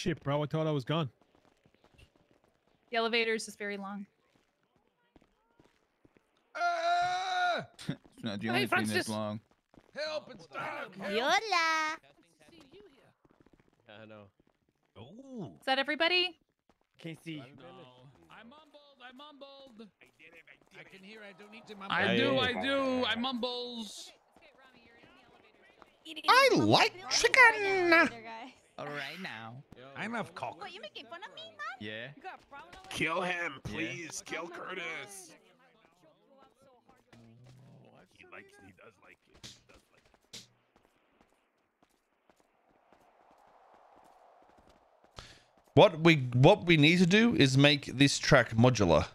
Shit, bro. I thought I was gone. The elevator is just very long. Ah! It's not the Hey, only thing Francis. that's long. Help! It's dark. Help. Yola. I know. Oh. Is that everybody? Can't see. I mumbled. I mumbled. I did it. I did I can hear. I don't need to mumble. I I do. I do, I I do. I mumbles. I like chicken. All right now. I love cock. What, you making fun of me, man? Yeah. You got a problem with Kill him, Yeah. please. Kill Curtis. Oh, he likes. He does like it. He does like it. What we what we need to do is make this track modular.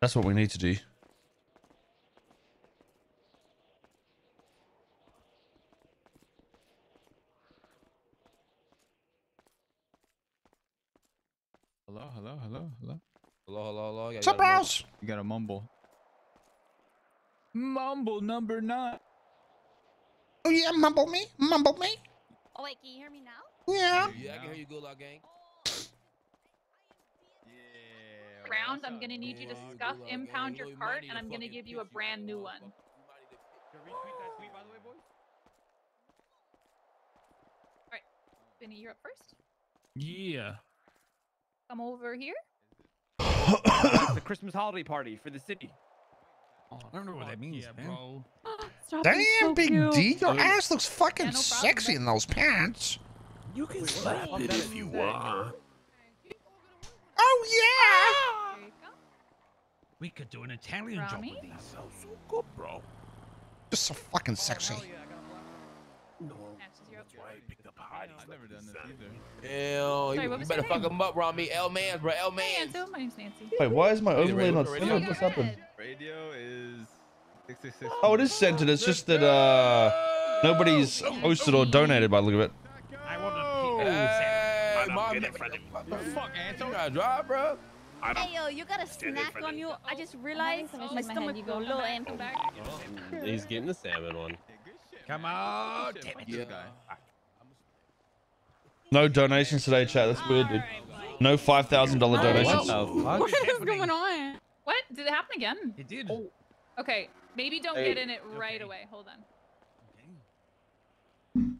That's what we need to do. Hello, hello, hello, hello. Hello, hello, hello. Yeah, What's up, you gotta bros? You gotta mumble. Mumble number nine. Oh yeah, mumble me, mumble me. Oh, wait, can you hear me now? Yeah. mumble. Yeah, I can hear you good, Law Gang. Oh. Yeah. Round, I'm gonna need you to scuff good impound gang. your You know, you cart, and I'm gonna give you a brand new one. you might need to fix- Can we retweet that tweet, by the way, boys? Vinny, you're up first. Yeah. Come over here. It's the Christmas holiday party for the city. Oh, I don't know what that means, yeah, man. bro. Stop, Damn, Big D, your Oh, ass looks fucking Yeah, no problem, sexy bud. in those pants. You can Wait, slap what? it if you want. Oh yeah. There you go. We could do an Italian job Ramee? with these. Sounds so good, bro. Just so fucking oh, sexy. No, you up. that's why I picked up hotties. I've like never done this Zan. either. Hell, Sorry, you, you better fuck him up, Ramee. L Mans, bro. L Hey, Mans. My name's Nancy. Wait, why is my Hey, overlay not radio. centered? What's happened? Radio is 666. Oh, it is centered. It's just that uh nobody's hosted or donated by the look of it. I want to Hey, I don't my get man. it from him. What the fuck, Anto? You gotta drive, bro. Hey, yo, you got a snack on you. I just realized some my my stomach. You go a little back, come back. Oh, He's getting the salmon one. Yeah, good shit, Come on, damn it. this guy. No donations today, chat. That's weird, dude. No five thousand dollar Oh, donations. wow. What is going on? What? Did it happen again? It did. Okay, maybe don't Hey. get in it right Okay. away. Hold on.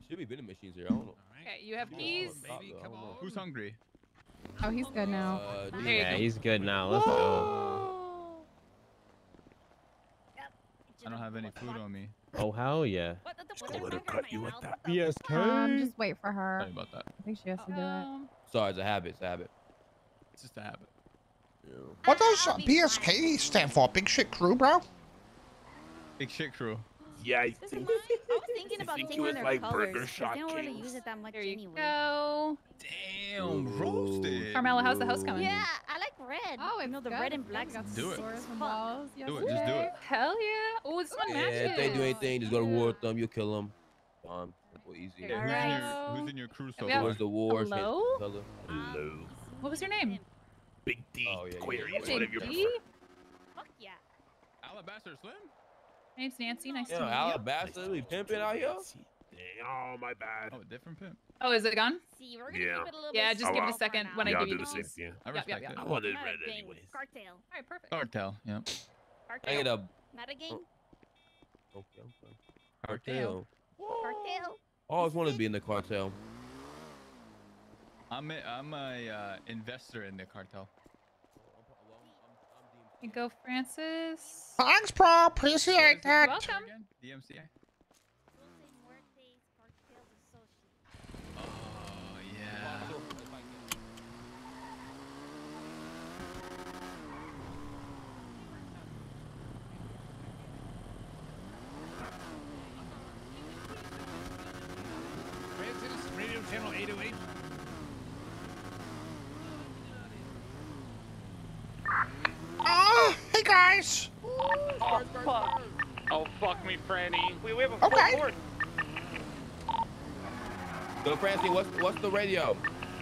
Should be vending machines here. I don't know. Okay, you have keys. Baby, come on. Who's hungry? Oh, he's good now. Uh, Yeah, go. he's good now. Let's go. I don't have any food on me. Oh, hell yeah. What Just gonna let her cut you at that. Um, just wait for her. Sorry about that. I think she has to do it. Um, Sorry, it's a habit. It's a habit. It's just a habit. What does uh, BSK stand for? Big shit crew, bro. Big shit crew. Yeah, I think. I was thinking about think you changing their like colors. Burger 'cause Shot they don't really use it that much there you anyway. go. Damn, roasted. Carmela, how's the house coming? Yeah, I like red. Oh, you know the good. red and black. got Do it. swords and balls. Do it, just do it. Hell yeah. Oh, this one Yeah, matches. if they do anything, just go to war with them. You'll kill them. Fine. Simple, easy. There Who's, you in Alright. your, who's in your crew so far? Where's the war? change the Hello? Hello. What was your name? Big D. Oh, yeah, yeah, Aquarius, yeah. whatever Big. D? Fuck yeah. Alabaster Slim? My name's Nancy. Nice Yeah, to meet you. Alabaster, we pimping out here. Damn, Oh, my bad. Oh, a different pimp. Oh, is it gone? See, we're gonna Yeah. keep it a little Yeah, bit just give it a second now. when I yeah, I'll give do you the the same keys. thing. I Yep, yep, respect yep. it. I wanted Not a red gang. anyways. Cartel. All right, perfect. Cartel, yeah. Cartel. I get a Not a gang. okay, okay. Cartel. Cartel. Cartel. I always wanted to be in the cartel. I'm a, I'm a uh, investor in the cartel. You go, Francis. Thanks, bro. Appreciate that. Welcome. Again? DMCA? Oh, yeah. Francis, radio channel 808. Oh, hey guys. Oh fuck! Oh fuck me, Franny. We, we have a Okay. full board. So, Francie, what's what's the radio?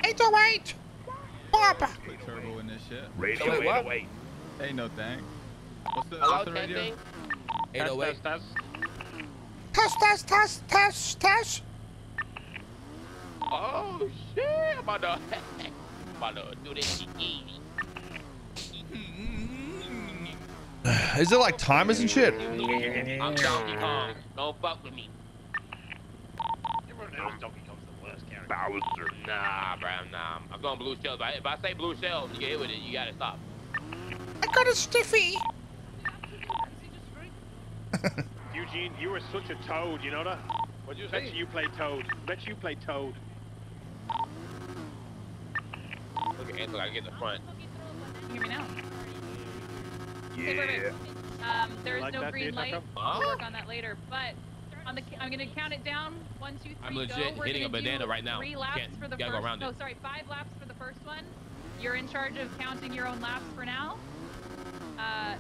808. Pop. Put turbo in this shit. Radio 808. Hey, no thanks. What's the, Hello, what's the radio? 808. test, test. Test, test, test, test, test. Oh shit! I'm about to, I'm about to do this. Is it like timers and shit? I'm Donkey Kong. Don't fuck with me. Everyone knows Donkey Kong's the worst character. Bowser. Nah, bro, nah. I'm going blue shells. If I- If I say blue shells, you get hit with it. You gotta stop. I got a stiffy. Eugene, you were such a toad, you know that? What'd you Bet say? you play Toad. Bet you play Toad. Look at Ansel. I get in the front. You hear me now? Okay, wait, wait. Um, there's Like no that, green dude, light. Taco? Huh? We'll work on that later. But on the, I'm gonna count it down. One, two, three, I'm go. legit We're hitting a banana right now. Three laps can't- for the first. go around oh, sorry, five laps for the first one. You're in charge of counting your own laps for now. Uh,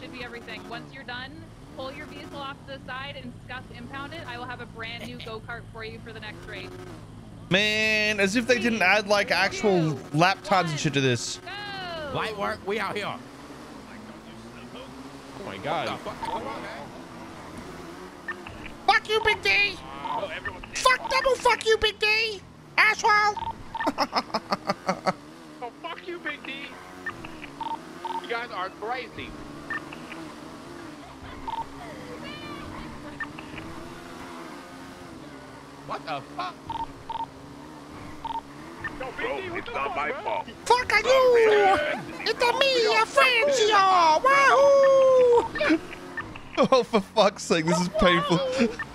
should be everything. Once you're done, pull your vehicle off to the side and scuff impound it. I will have a brand new go kart for you for the next race. Man, as if they didn't add like actual lap times and shit to this. Go! Light work. We out here. Oh my god. Fuck you, Big D. Oh, fuck double fuck you, Big D. Asshole. Oh, fuck you, Big D. You guys are crazy. What the fuck? Bro, it's not my fault. Fuck are you? It's a me, a friend, y'all. Wahoo! Oh, for fuck's sake, this is painful.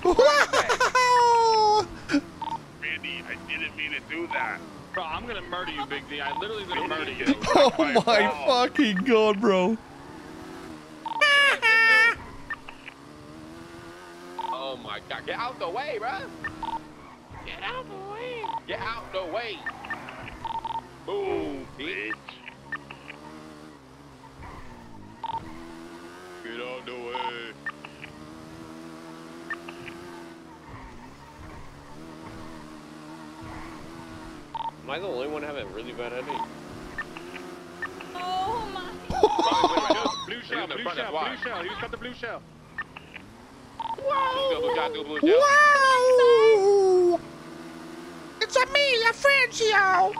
Wow! Randy, I didn't mean to do that. Bro, I'm gonna murder you, Big D. I literally gonna murder you. Oh my fucking god, bro. Oh my god. Get out the way, bro. Get out the way. Get out the way. Boom, bitch. Get out the way. Am I the only one having really bad editing? Oh my. Blue shell, blue front, shell, why. blue shell. Who's got the blue shell? Double shot, double shot. Wow! It's a me, a friend, y'all.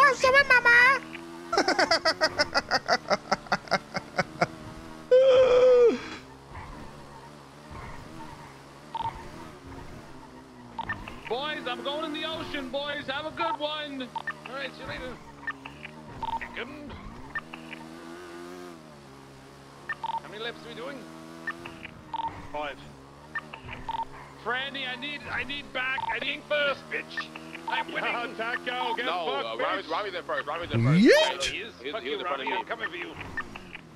Oh, sorry, mama. Boys, I'm going in the ocean, boys. Have a good one. All right, see you later. Second. How many laps are we doing? Five. Frandy, I need, back. I need first, bitch. I'm winning. Yeah, Taco, get No, fucked, uh, bitch. Ramee's, Ramee's in first. Ramee's in first. Yeet. he is. He's, Fuck he's you, in front of Ramee. me. I'm coming for you.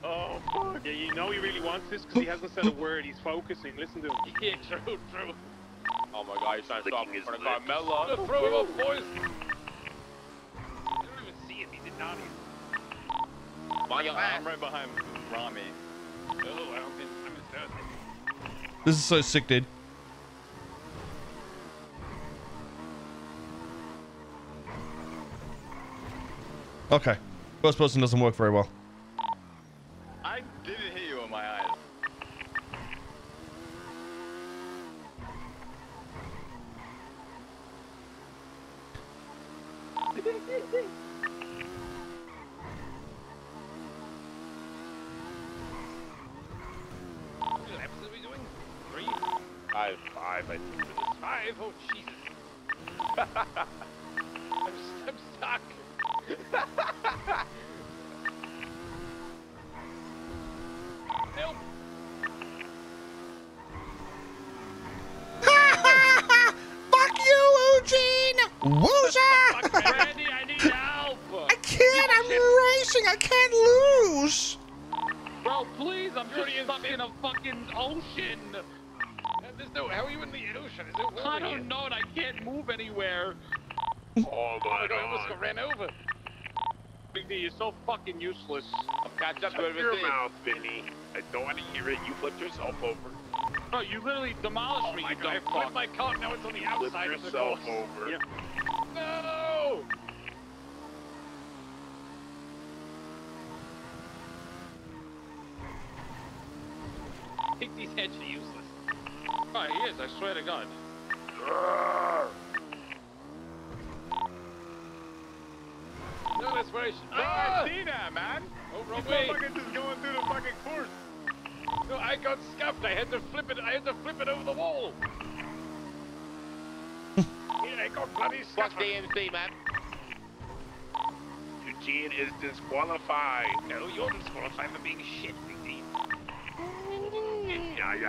Oh, fuck. Yeah, you know he really wants this because he hasn't said a word. He's focusing. Listen to him. Yeah, true, true. Oh my god, he's trying to stop Licking in his front of lips. Carmella. Throw him up, boys. I don't even see him. He's in Nani. Mind your ass. I'm right behind Ramee. Oh, I'm in, I'm in third. This is so sick, dude. Okay. First person doesn't work very well.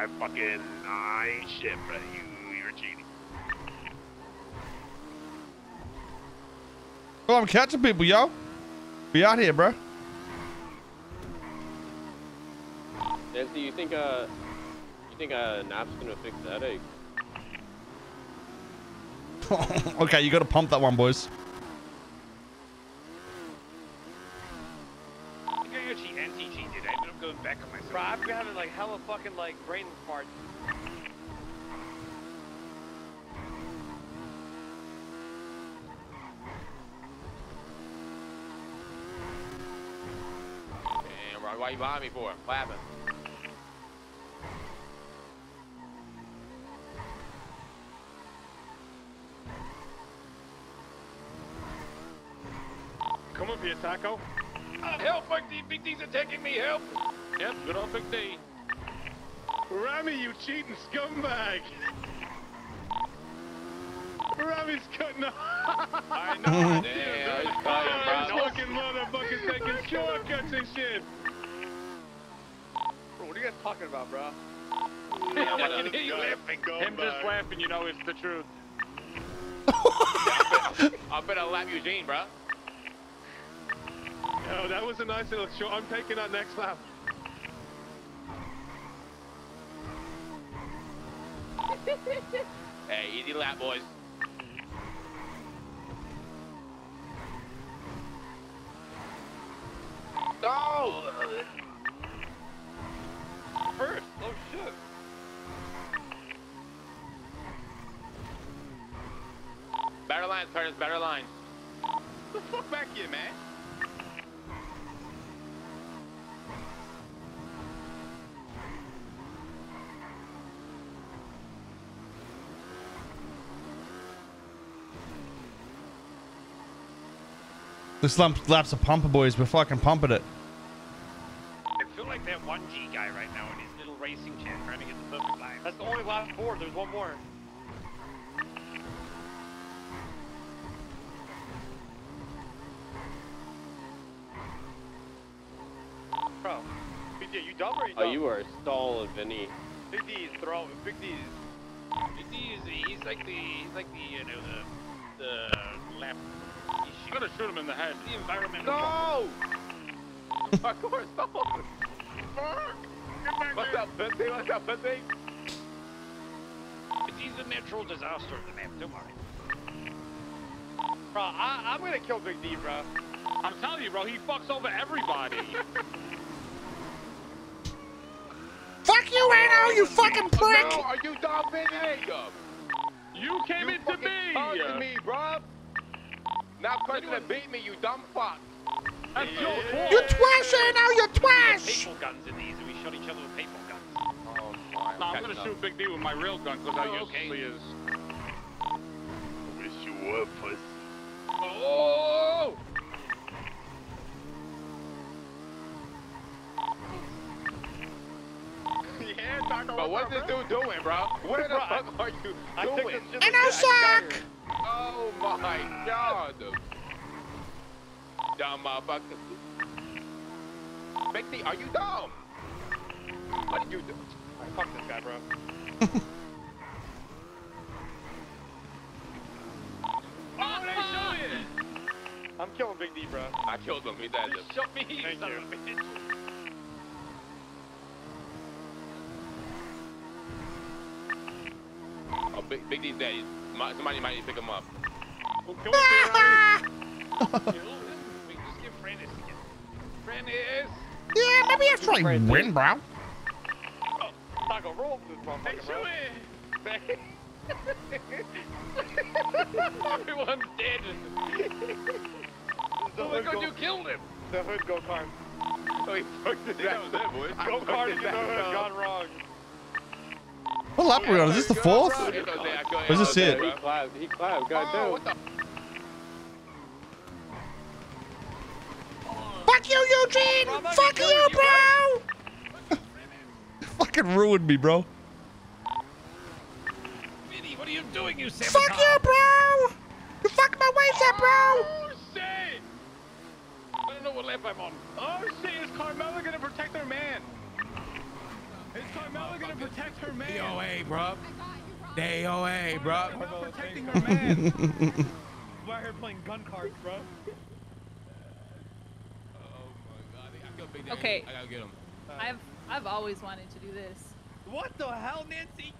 Yeah, yeah, fucking, I ain't shit, bro. You, you're cheating. Oh, I'm catching people, yo. We out here, bro. Nancy, you think uh, you think uh, nap's gonna fix that headache? okay, you got to pump that one, boys. I think I actually anti-cheated. I ended up going back on myself. Bro, I've been having like hella fucking like brain farts. Damn, Rod, why you behind me for? What happened? Come up here, Taco. help, Big D. Big D's attacking me. Help. Yep, good old Big D. Ramee, you cheating scumbag. Ramee's cutting off. I know. Damn, it's fine, this bro. fucking motherfucker's taking shortcuts and shit. Bro, what are you guys talking about, bro? I can hear you laughing. Him just laughing, you know, it's the truth. I'm gonna lap Eugene, bro. Oh, that was a nice little short. I'm taking that next lap. Hey, easy lap, boys. No! First, oh shit. Better lines, Curtis, better lines. the fuck back here, man? This lump, lap's a pumper, boys. We're fucking pumping it. I feel like that one G guy right now in his little racing chair trying to get the perfect line. That's the only last four. There's one more. Bro, Big D, you dumb or you Oh, you are a stall, Vinny. Big D is throwing. Big D is. Big D is he's like the he's like the you know the the lap. You gotta shoot him in the head. The environmental. No! of course, no! What's up, Pussy? What's up, Pussy? Big D's a natural disaster in the map. Don't worry. Bro, I, I'm gonna kill Big D, bro. I'm telling you, bro, he fucks over everybody. Fuck you, Anno, you fucking prick! No, are you dumb, Vinny? you came You into fucking me. taunted me, bro. Now person that beat me, you dumb fuck. That's your fault. You twash, Anno, you twash! Paintball guns in these, and we shot each other with paintball guns. Oh, my. No, I'm gonna shoot Big D with my real gun because how Oh, useless okay. he is. Wish you were puss. Oh! yeah, But what's this dude doing, bro? What the fuck are you I took doing? this shit Anno like that. suck! Oh my god. Dumb motherfucker. Big D, are you dumb? What are you doing? Alright, fuck this guy, bro. Oh, they shot it. I'm killing Big D, bro. I killed him. He dead. They shot me, you Thank son you. of a bitch. Oh, Big, Big D's dead. Might- Somebody might need to pick him up. Well, come up here, Harry. Kill him. We just give Francis again. Francis. Yeah, maybe that's right. Win, bro. Oh, Taco, roll this motherfucker, bro. Hey, Everyone's dead. The Oh, hood look go, you killed him. the hood go kart. Oh, he fucked his ass up, boys. Go kart in the hood gone wrong. What lap are we on? Is this the fourth? Or is this it? He clapped. He clapped. God Oh, damn. what the? Fuck you, Eugene. Fuck you, bro. Fucking ruined me, bro. Vinny, what are you doing, you Fuck you, bro. You fucked my waves up, bro. Oh, shit. I don't know what lap I'm on. Oh shit, is Carmella gonna protect her man? Is Carmella gonna protect her man? DOA, bro. DOA, bro. Carmella protecting her man. Why her playing gun cards, bro? Okay. I gotta get him. I've I've always wanted to do this. What the hell, Nancy?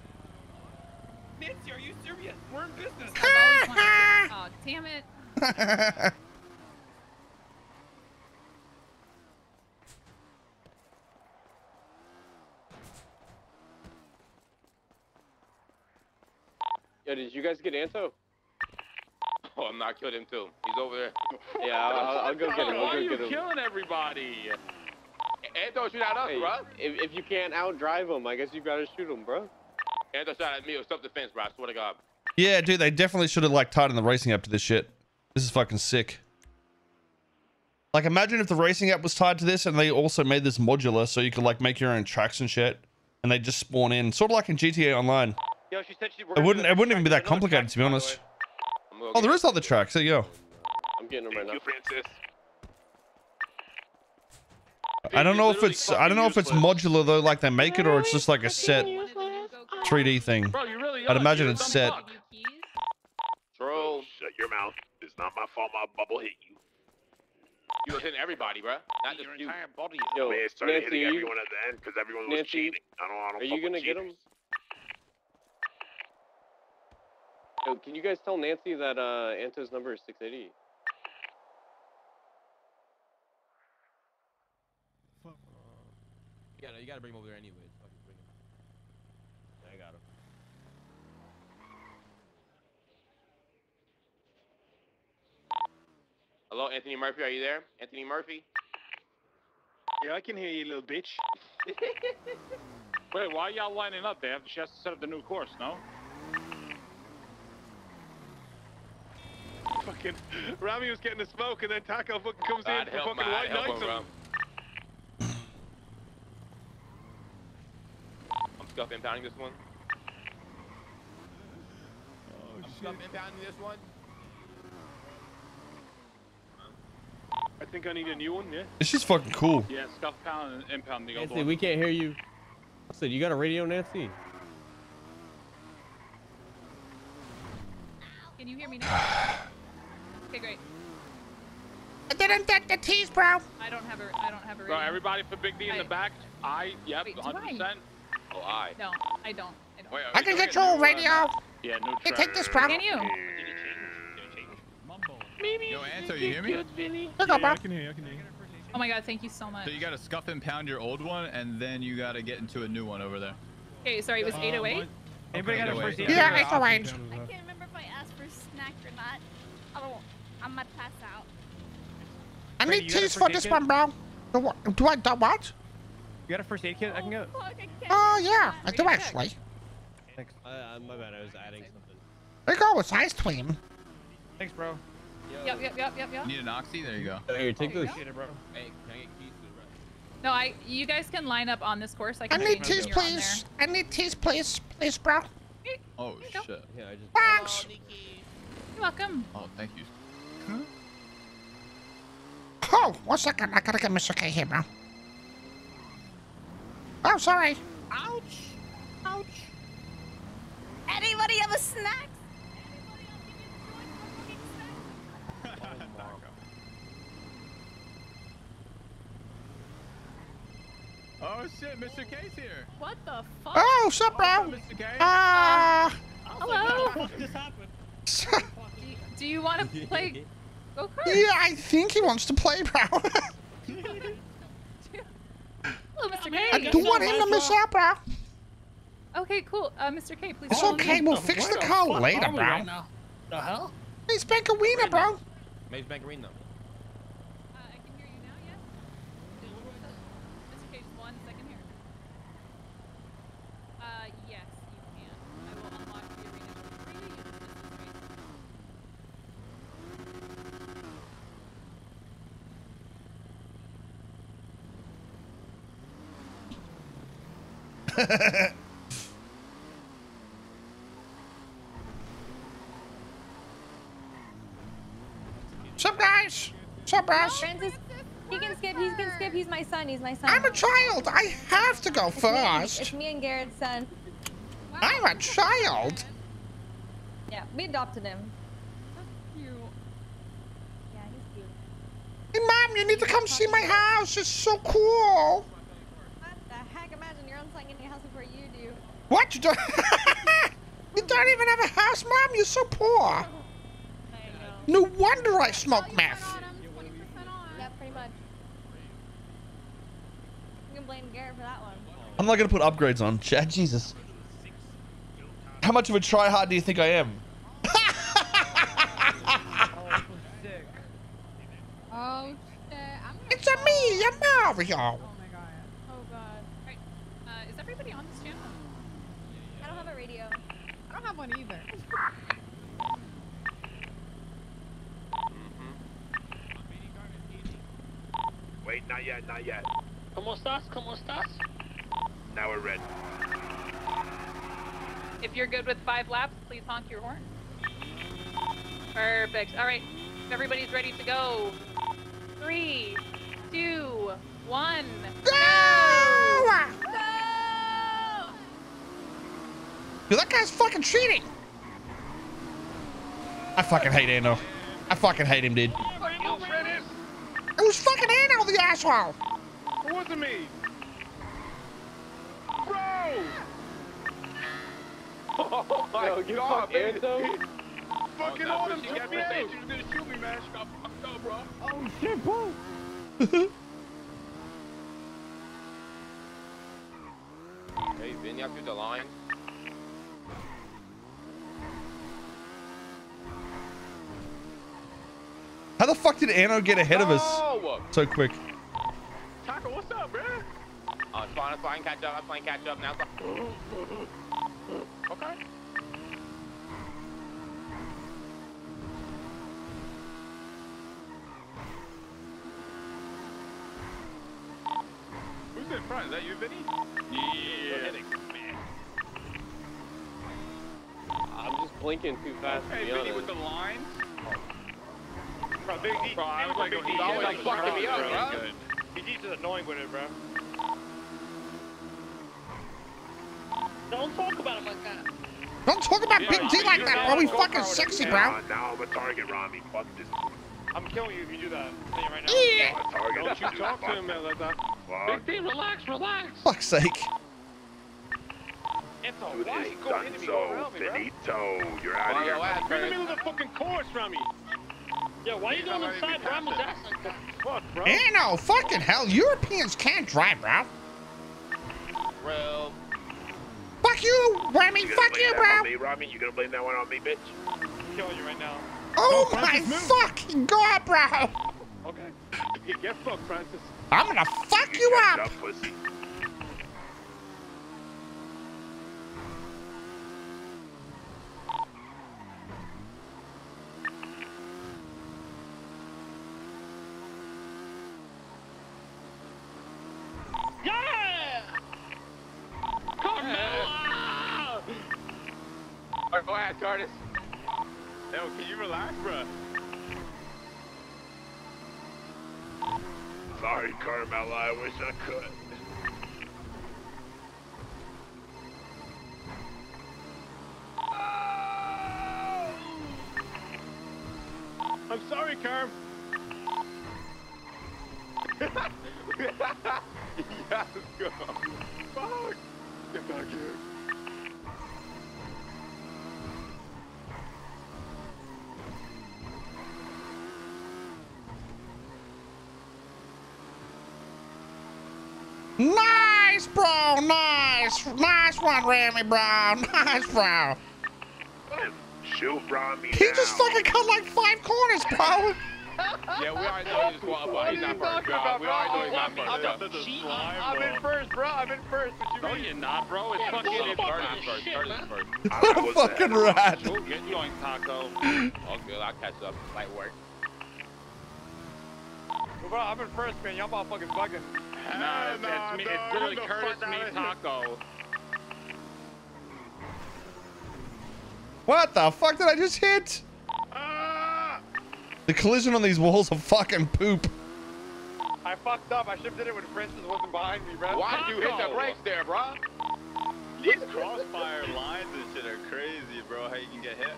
Nancy, are you serious? We're in business. I've always wanted to. Oh, damn it. Yo, did you guys get Anto? Oh, I'm not killed him too. He's over there. Yeah, I'll, I'll, I'll go get him. Why I'll are go you get him. killing everybody? Anto shoot at us, Hey, bro. if, if you can't outdrive him, I guess you gotta shoot him, bro. Anto shot at me. It was self-defense, bro. I swear to God. Yeah, dude, they definitely should have like tightened the racing up to this shit. This is fucking sick. Like, imagine if the racing app was tied to this and they also made this modular so you could like make your own tracks and shit, and they just spawn in, sort of like in GTA Online. Yo, she said she. It wouldn't, it wouldn't even be that complicated to be honest. I'm Oh, get there is other tracks. There you go. I'm getting him right now. Francis. I don't know if it's, I don't know if it's modular though, like they make it, or it's just like a set One of the new go-karts. 3D thing. Bro, you really I'd imagine You're it's set. fuck. Troll. Shut your mouth. It's not my fault. My bubble hit you. You was hitting everybody, bro. Not just Your you. entire body. Yo, I mean, it started Nancy, hitting everyone at the end because everyone was Nancy, cheating. I don't. I don't are you gonna with get him? Yo, can you guys tell Nancy that uh, Anto's number is 680? You gotta, you gotta bring him over there anyways. Fucking bring him. I got him. Hello, Anthony Murphy. Are you there? Anthony Murphy. Yeah, I can hear you, little bitch. Wait, why y'all lining up? They have, she has to set up the new course, no? Fucking Ramee was getting the smoke, and then Taco fucking comes God in for help, fucking man. white knights him, him. I'm scuff impounding this one. I'm scuff impounding this one. I think I need a new one. Yeah. It's just fucking cool. Yeah, scuff pound and impound the old Nancy, one. we can't hear you. Listen, you got a radio, Nancy? Can you hear me now? Okay, great. I didn't get the tease, bro. I don't have a I don't have a Bro, everybody for Big D in the back. I, yep, Wait, 100%. Oh, I. No, I don't. I don't. Wait, I can wait, get your wait, wait, radio. Yeah, new You track. take this, bro. Can you? Yo, Anto, you hear me? Here you go, Yeah, bro. I can hear you. I can hear you. Oh my god, thank you so much. So you gotta scuff and pound your old one, and then you gotta get into a new one over there. Okay, sorry, it was Uh, 808. mine- Anybody got a no first aid? Yeah, kit? it's alright. I can't remember if I asked for a snack or not. I don't. I might pass out. I Brady, need you got a tease for this aid one, bro. Do? Do I? Do what? You got a first aid kit? I can get. Oh, I can't Oh yeah, I do actually. Thanks. Uh, my bad, I was adding something. There you go. It's ice cream. Thanks, bro. Yep, yep, yep, yep, yep. Need an oxy? There you go. Here, take There this. go. Bro. Hey, can I get keys to the rest? No, I. You guys can line up on this course. I I can need change tease, when you're please. I need tease, please, please, bro. Oh shit. Yeah, I just. Thanks. there. You're welcome. Oh, thank you. Oh, one second. I gotta get Mr. K here, bro. Oh, sorry. Ouch. Ouch. Anybody have a snack? Oh shit, Mr. K's here. What the fuck? Oh, what's up, bro? Mr. K. Uh, Hello. Do you, do you want to play go kart? yeah, I think he wants to play, bro. Hello, Mr. K. I do want him to miss out, bro. Okay, cool. Uh, Mr. K, please. It's okay. me. We'll fix the car later, bro. The hell? Hey, Spank a wiener, bro. Maze Bankerino. Uh, I can hear you now, yes? Mr. K, just one second here. Uh, yes, you can. I will unlock the arena for free. It's just a straight. Sup, guys? Sup, bros? Francis, he can skip. He can skip. He's my son. He's my son. I'm a child. I have to go It's me first. It's me and Garrett's son. I'm a child. Yeah, we adopted him. Cute. Yeah, he's cute. Hey, mom, you need to come see my house. It's so cool. What the heck? Imagine your own son getting a house before you do. What? You don't? you don't even have a house, mom. You're so poor. No wonder I smoke meth. Yeah, pretty much. You can blame Garrett for that one. I'm not gonna put upgrades on. Chad, ah, Jesus. How much of a tryhard do you think I am? Oh shit! I'm It's a me, a Mario. Oh my god. Oh, God. Alright. Uh, is everybody on this channel? I don't have a radio. I don't have one either. Wait, not yet, not yet. ¿Cómo estás? ¿Cómo estás? Now we're ready. If you're good with five laps, please honk your horn. Perfect. All right. If everybody's ready to go. Three, two, one. Go! Go! Dude, that guy's fucking cheating. I fucking hate Ano. I fucking hate him, dude. You finished? It was fucking Ano, the asshole. It wasn't me. Bro! Oh my Yo, you god, fuck man. Anto? Fucking Oh, on that's him, what took me me out. she was gonna shoot me, man. She got fucked up, bro. Oh shit, bro. Hey, Vin, you have to do the line. How the fuck did Ano get ahead of us So quick? Taco, what's up, bro? Oh, it's fine, it's fine. Catch up, I'm playing catch up now. Okay. Who's in front? Is that you, Vinny? Yeah. I'm just blinking too fast, Hey, to be Vinny honest. with the lines. Bro, Big D, Bro, I was like, Big D, he's always like fucking me up, bro. Big D's just annoying with it, bro. Don't talk about him like that. Don't talk about Yeah, Big D like you're that, bro. He a GoPro fucking with sexy, him. bro. Yeah, now I'm a target, Ramee. Fuck this. I'm killing you if you do that. I'm telling right now. Yeah. Target. Don't you talk to him like that. Big D, relax, relax. Fuck's sake. Enzo, why are you going into me going around me, bro? Finito, you're out of here. You're in the middle of the fucking course, Ramee. Yeah, why are you He's going inside pass Ramee's it. ass like that? Fuck, bro. Ano, fucking hell. Europeans can't drive, bro. Real. Fuck you, Remy. You gonna Fuck blame you, that on bro. me, Ramee? You gonna blame that one on me, bitch? I'm killing you right now. Oh No, my move. fucking god, bro. Okay. Get, get fucked, Francis. I'm gonna fuck you Catch up. up, pussy. Yeah! Carmella! Alright, go ahead, Curtis. Yo, can you relax, bro? Sorry, Carmella. I wish I could. Nice. Nice one, Remy, Brown. Nice, bro. Shoot Ramee He just fucking cut like five corners, bro. Yeah, we already know he's going, but he's not first, bro. We already know he's not first, bro. I'm in first, bro. I'm in first. What you No, mean? you're not, bro. It's Yeah, fucking fuck it's fuck Curtis this first. shit, Curtis man. first. What a fucking rat. Go get yoink, Taco. All good, I'll catch up. Light work. Bro, I'm in first, man. Y'all motherfucking bugging. Nah, it's, it's, me, it's literally Curtis, me, Taco. What the fuck did I just hit? Uh. The collision on these walls are fucking poop. I fucked up. I should have did it when Francis wasn't behind me, bro. Why did you hit the brakes there, bro? These crossfire lines and shit are crazy, bro. How you can get hit.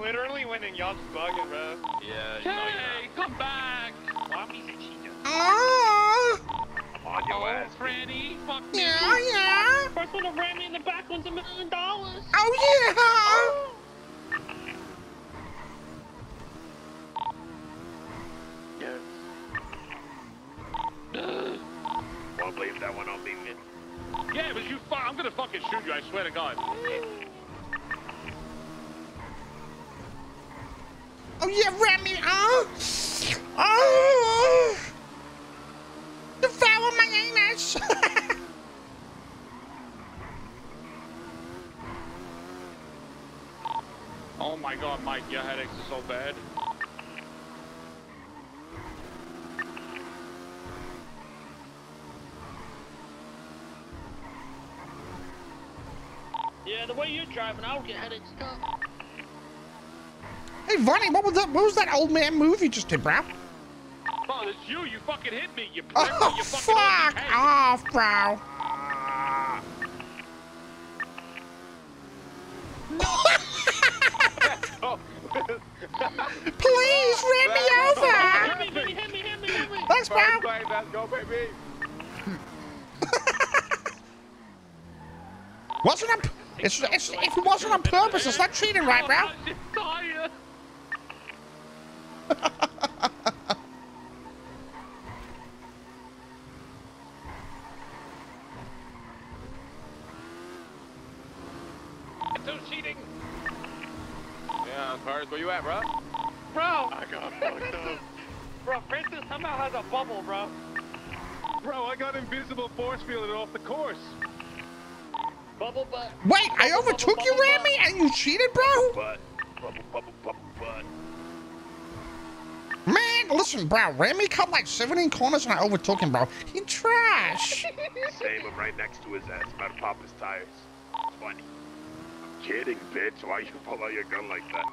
Literally winning. Y'all just bugging, bro. Yeah, you know Hey, come back. Mommy's a cheater. Oh, On your Oh, ass. Franny, fuck me. yeah, yeah. First one to ram me in the back one's a million dollars. Oh, yeah! Yes. Won't blame that one on me, man. Yeah, but you fu- I'm gonna fucking shoot you, I swear to God. Mm. Yeah. Oh, yeah, Remy. Oh. Oh. Devour my anus. Oh my God, Mike, your headaches are so bad. Yeah, the way you're driving, I'll get headaches too. Hey, Vonnie, what was that? What was that old man move you just did, bro? Bro, it's you. You fucking hit me. You. Oh, you fucking fuck off, bro. Please ram me over. Hit me, hit me, hit me, hit me. Thanks, bro. Let's go, baby. Wasn't a, it's, it's, if it wasn't on purpose, it's not cheating, right, bro? Oh, shit, tire. Two cheating. Yeah, Curtis, where you at, bro? Bro, I got fucked up. Bro, Francis somehow has a bubble, bro. Bro, I got invisible force fielded off the course. Bubble butt. Wait, I overtook you, Ramee, and you cheated, bro? But, bubble, bubble, bubble, butt. Man, listen, bro. Ramee cut like 17 corners and I overtook him, bro. He trash. Same, I'm right next to his ass, about to pop his tires. It's funny. I'm kidding, bitch. Why you pull out your gun like that?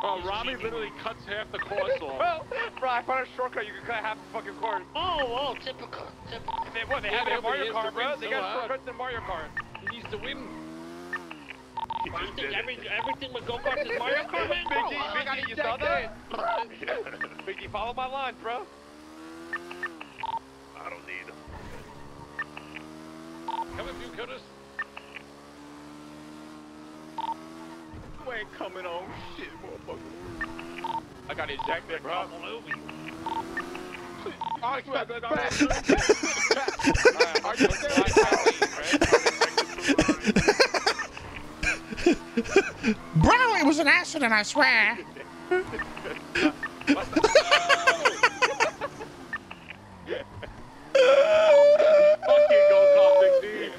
Bro, Ramee literally cuts half the course off. Bro, bro, I found a shortcut. You can cut half the fucking course. Oh, oh, typical, typical. They, what, they Yeah, have it in nobody Mario Kart, bro. They so got hard. shortcuts in Mario Kart. He needs to win. He You just think did every, it. everything with go-karts is Mario Kart, man? Big G, Bro, Big you saw that? Yeah. Big G, follow my lines, bro. I don't need him. Come with you, Curtis. You ain't coming on shit, motherfucker. I got ejected, bro. All over you. Oh, I swear, bro. Are you Bro, it was an accident, I swear. Fucking go call Big D.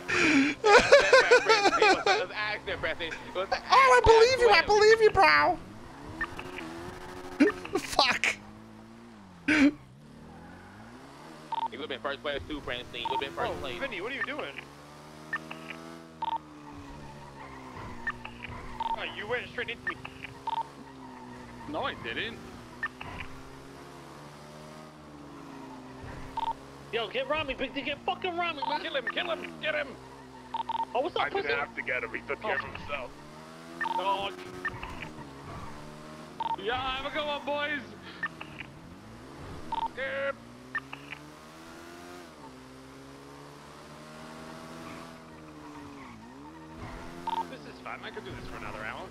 Let's ask them, Bethany. Let's ask Oh, I believe you. I believe you, bro. Fuck. He would have been first place too, Francine. He would have been first Oh, place. Vinny, what are you doing? Oh, you went straight into me. No, I didn't. Yo, get Ramee, Big D, get fucking Ramee, man. Kill him, kill him, get him. Oh, what's I up, pussy? didn't have to get him. He took care of himself. Dog. Yeah, have a good one, boys. Yep. This is fun. I could do this for another hour.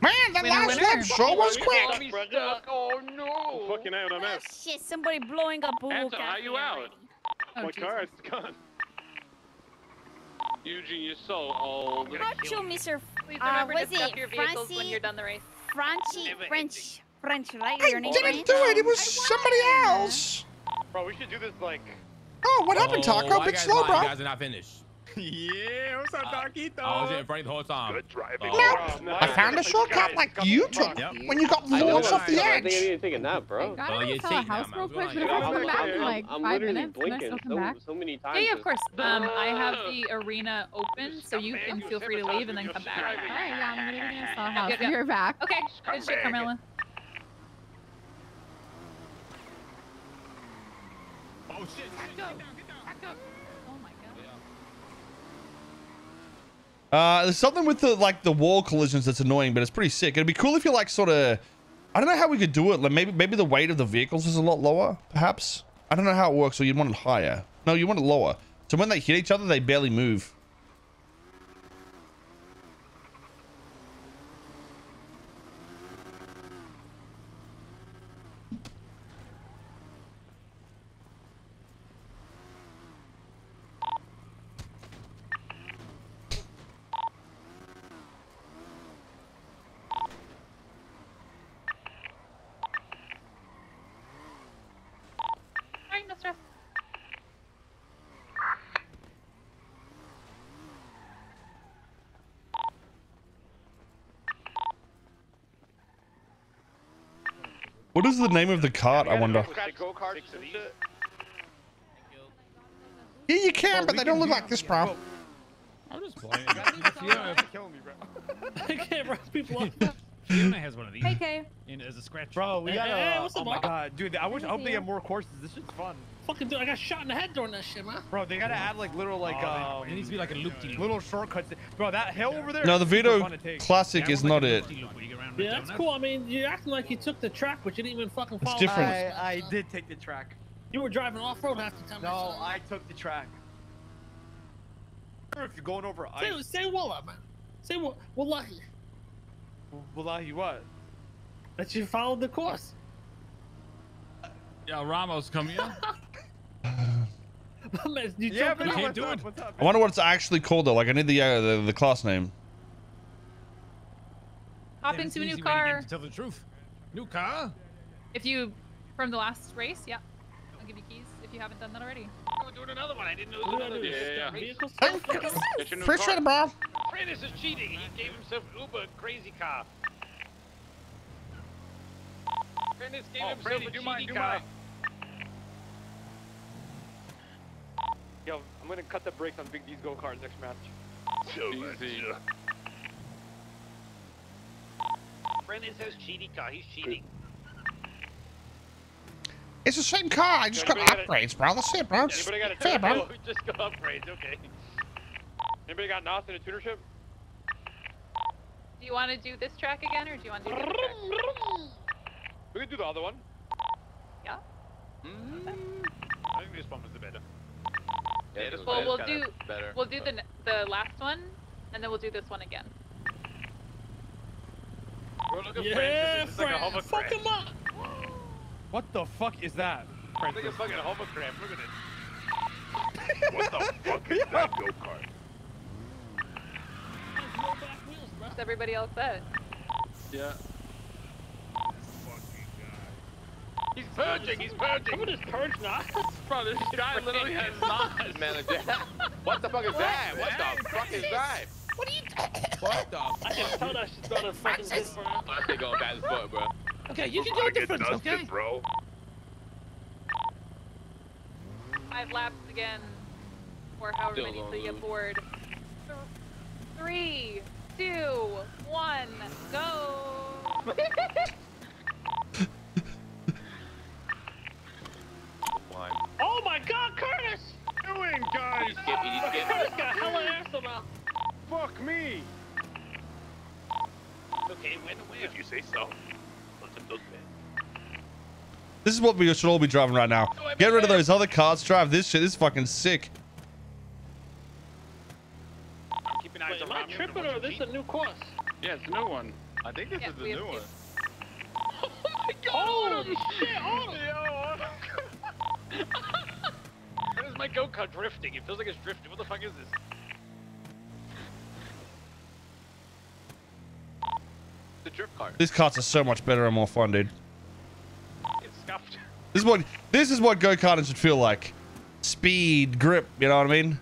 Man, the Winner, last winner. lap sure was quick. got me stuck. Oh no. Fucking out, I'm Oh out. shit, somebody blowing up Boo Answer, how you out? Oh, My Jesus. car is gone. Eugene, you're so old. How about you, Mr. Please Uh, to was it your vehicles when Francie? you're done the race. Frenchy, French, French, right? I Your name, didn't French? do it. It was somebody else. Bro, we should do this like. Oh, what happened, Taco? why Bit guys slow, bro. You guys are not finished. yeah, what's up, Taquito? I was in front the whole time. Good driving. Oh. I found a shortcut like you took Yep. when you got launched off the edge. I think I need to take a nap, I bro. gotta Oh, you're a house now, real quick, What's but if I come back in like I'm five literally minutes, can I still come back? so many times. Yeah, yeah, of course. Um, I have the arena open, so you can feel free to leave and then come back. Alright, yeah, I'm literally gonna sell a house. Yep, yep. You're back. Okay, good shit, Carmela. Oh shit! Go. Back up. Oh my god. Uh, there's something with the like the wall collisions that's annoying, but it's pretty sick. It'd be cool if you like sort of, I don't know how we could do it. Like maybe maybe the weight of the vehicles is a lot lower, perhaps. I don't know how it works. or you'd want it higher. No, you want it lower. So when they hit each other, they barely move. Is the name of the cart? I wonder. Go karts and shit. Yeah, you can, but they don't look like this, bro. I'm just playing. Fiona, killing me, bro. I can't run people off. Fiona has one of these. Hey, Kay. In, as a scratch. Bro, we Hey, gotta. hey, hey, what's oh up, my Mark? god, dude! I wish. I hope they you. get more courses. This shit's fun, Fucking dude, I got shot in the head during that shit, man. bro. They gotta add like little like Oh, um, it needs to be like a loop de little shortcuts. Bro, that hill over there. No, the super Vito fun to take. Classic is not it. Yeah, that's cool. I mean, you're acting like you took the track, but you didn't even fucking It's follow. different. I, I did take the track. You were driving off road half the time. No, I took the track. If you're going over Say, ice, say what, man? Say what? Wallahi, wallahi, what? that you followed the course. Yeah, Ramos, come here. Man, you Yeah, jumping man, out. what's do up? it. What's up? I wonder what it's actually called though. Like I need the uh, the, the class name. Hop into a new car. To tell the truth. New car. If you, from the last race, yeah. I'll give you keys if you haven't done that already. Oh, We're doing another one. I didn't know What there do was I do? another Stop yeah, yeah. vehicles? Get your new Appreciate car. it, bro. Francis is cheating. He gave himself Uber crazy car. Francis gave Oh, himself Franny, a do mine, cheating do car. mine. Yo, I'm gonna cut the brakes on Big D's go kart next match. So easy. Francis has cheating car. He's cheating. It's the same car. I just got Anybody got a- upgrades, bro. That's it, bro. It's Anybody got a fair, bro. turbo? Just go upgrades. Okay. Anybody got NOS in a tuner ship? Do you want to do this track again, or do you want to do the other track? We can do the other one. Yeah. Mm-hmm. I think this one was the better. Yeah, this Well, we'll kinda do better. we'll do the the last one, and then we'll do this one again. Bro, look at Yeah, Francis. It's like a hover fuck him up. What the fuck is that? It's like a fucking hover crash. Look at it. What the fuck is that go kart? There's no back wheels, bro. Is everybody else set? Yeah. He's purging. He's purging. Some of this purge now. Bro, this guy literally has NOS. Man, what the fuck is that? What the fuck is that? What the? I can tell that shit's not a fucking different. I think going back as fuck, bro. Okay, you can go do a difference, okay? bro. Five laps again, or however Still many long till you get loop. bored. Th- Three, two, one, go! Oh my God, Curtis! Doing, guys. Skip, you skip. Curtis got hella ass about. Fuck me. Okay, win the win. If you say so. This is what we should all be driving right now. Get rid of those other cars. Drive this shit. This is fucking sick. I'm keeping Wait, am I tripping or is this a new course? Yeah, it's a new one. I think this Yes, is the new one. Oh my god! Holy shit! Autumn! Yo, my go-kart drifting? It feels like it's drifting. What the fuck is this? the drift car. These carts are so much better and more fun, dude. It's scuffed. This is what this is what go-karting should feel like. Speed, grip, you know what I mean?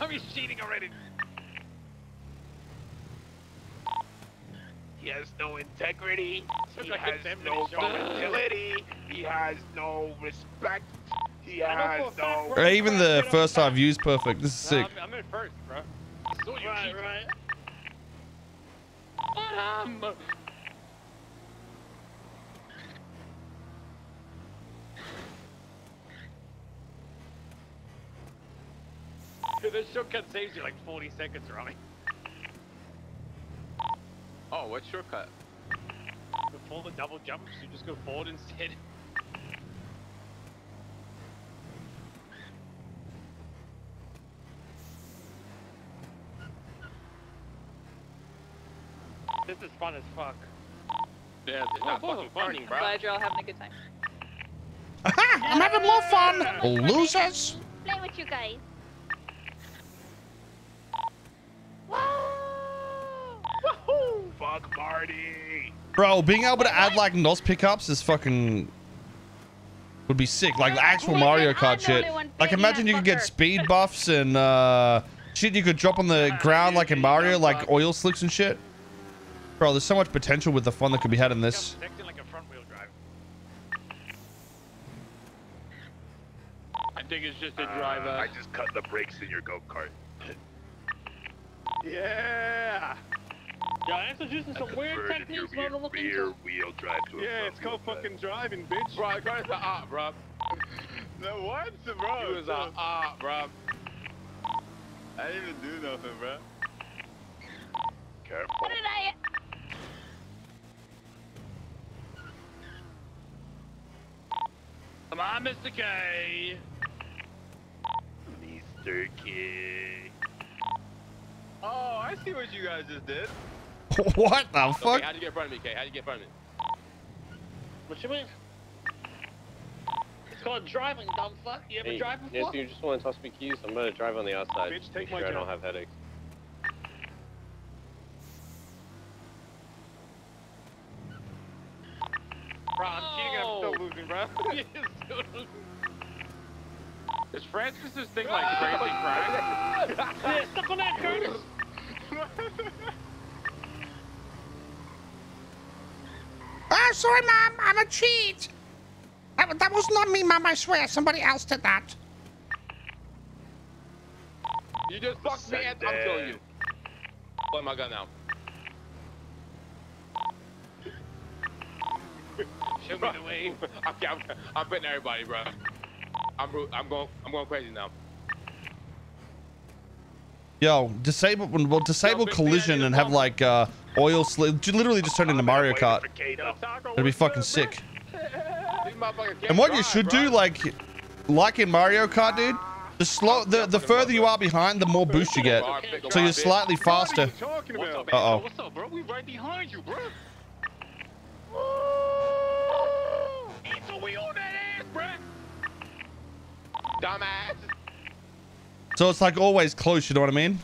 Ramee's cheating already. He has no integrity. He has 10 no minute volatility. He has no respect. He has for a fact no. Even the first time view's perfect. This is sick. I'm, I'm in first, bro. I saw you Right, cheat. right. Um, this shortcut saves you like 40 seconds, Ramee. Oh, what shortcut? Before the double jumps, you just go forward instead. This is fun as fuck. Yeah, it's oh, not fucking oh, funny, I'm bro. glad you're all having a good time. Aha! I'm having more fun! Losers! Play with you guys. Bro, being able to add like NOS pickups is fucking would be sick. Like the actual Oh Mario God, Kart shit. Like imagine you could get speed buffs and uh shit you could drop on the ground like in Mario, like oil slicks and shit. Bro, there's so much potential with the fun that could be had in this. Acting like a front wheel drive. I think it's just a Uh, driver. I just cut the brakes in your go kart. Yeah. Yeah, introducing some weird Converted your techniques we want to look rear into. wheel drive to a Yeah, it's called wheel drive. fucking driving, bitch. Bro, it's the art, bro. No, what, bro? It was a art, bro. I didn't even do nothing, bro. Careful. What did I? Come on, Mr. K. Mr. K. Oh, I see what you guys just did. what the Okay, fuck? how'd you get in front of me, Kay? How'd you get in front of me? What you mean? It's called driving, dumb fuck. You ever Hey, drive before? Nancy, you just want to toss me keys? I'm gonna drive on the outside. Bitch, Make take my sure I don't have headaches. Bro, I'm cheating and I'm still losing, bro. Is Francis's thing like crazy crack? Yeah, stuck on that, Curtis. Ah, sorry, Mom. I'm a cheat. That, that was not me, Mom. I swear. Somebody else did that. You just fucked me and I'm killing you. Play my gun now. Show me the way. okay, I'm, I'm betting everybody, bro. I'm I'm going I'm going crazy now. Yo, disable well, disable collision and have like uh oil slick literally just turn into Mario Kart. It'd be fucking sick. And what you should do, like, like in Mario Kart, dude, the slow, the the further you are behind, the more boost you get. So you're slightly faster. bro. Dumbass. So it's like always close. You know what I mean?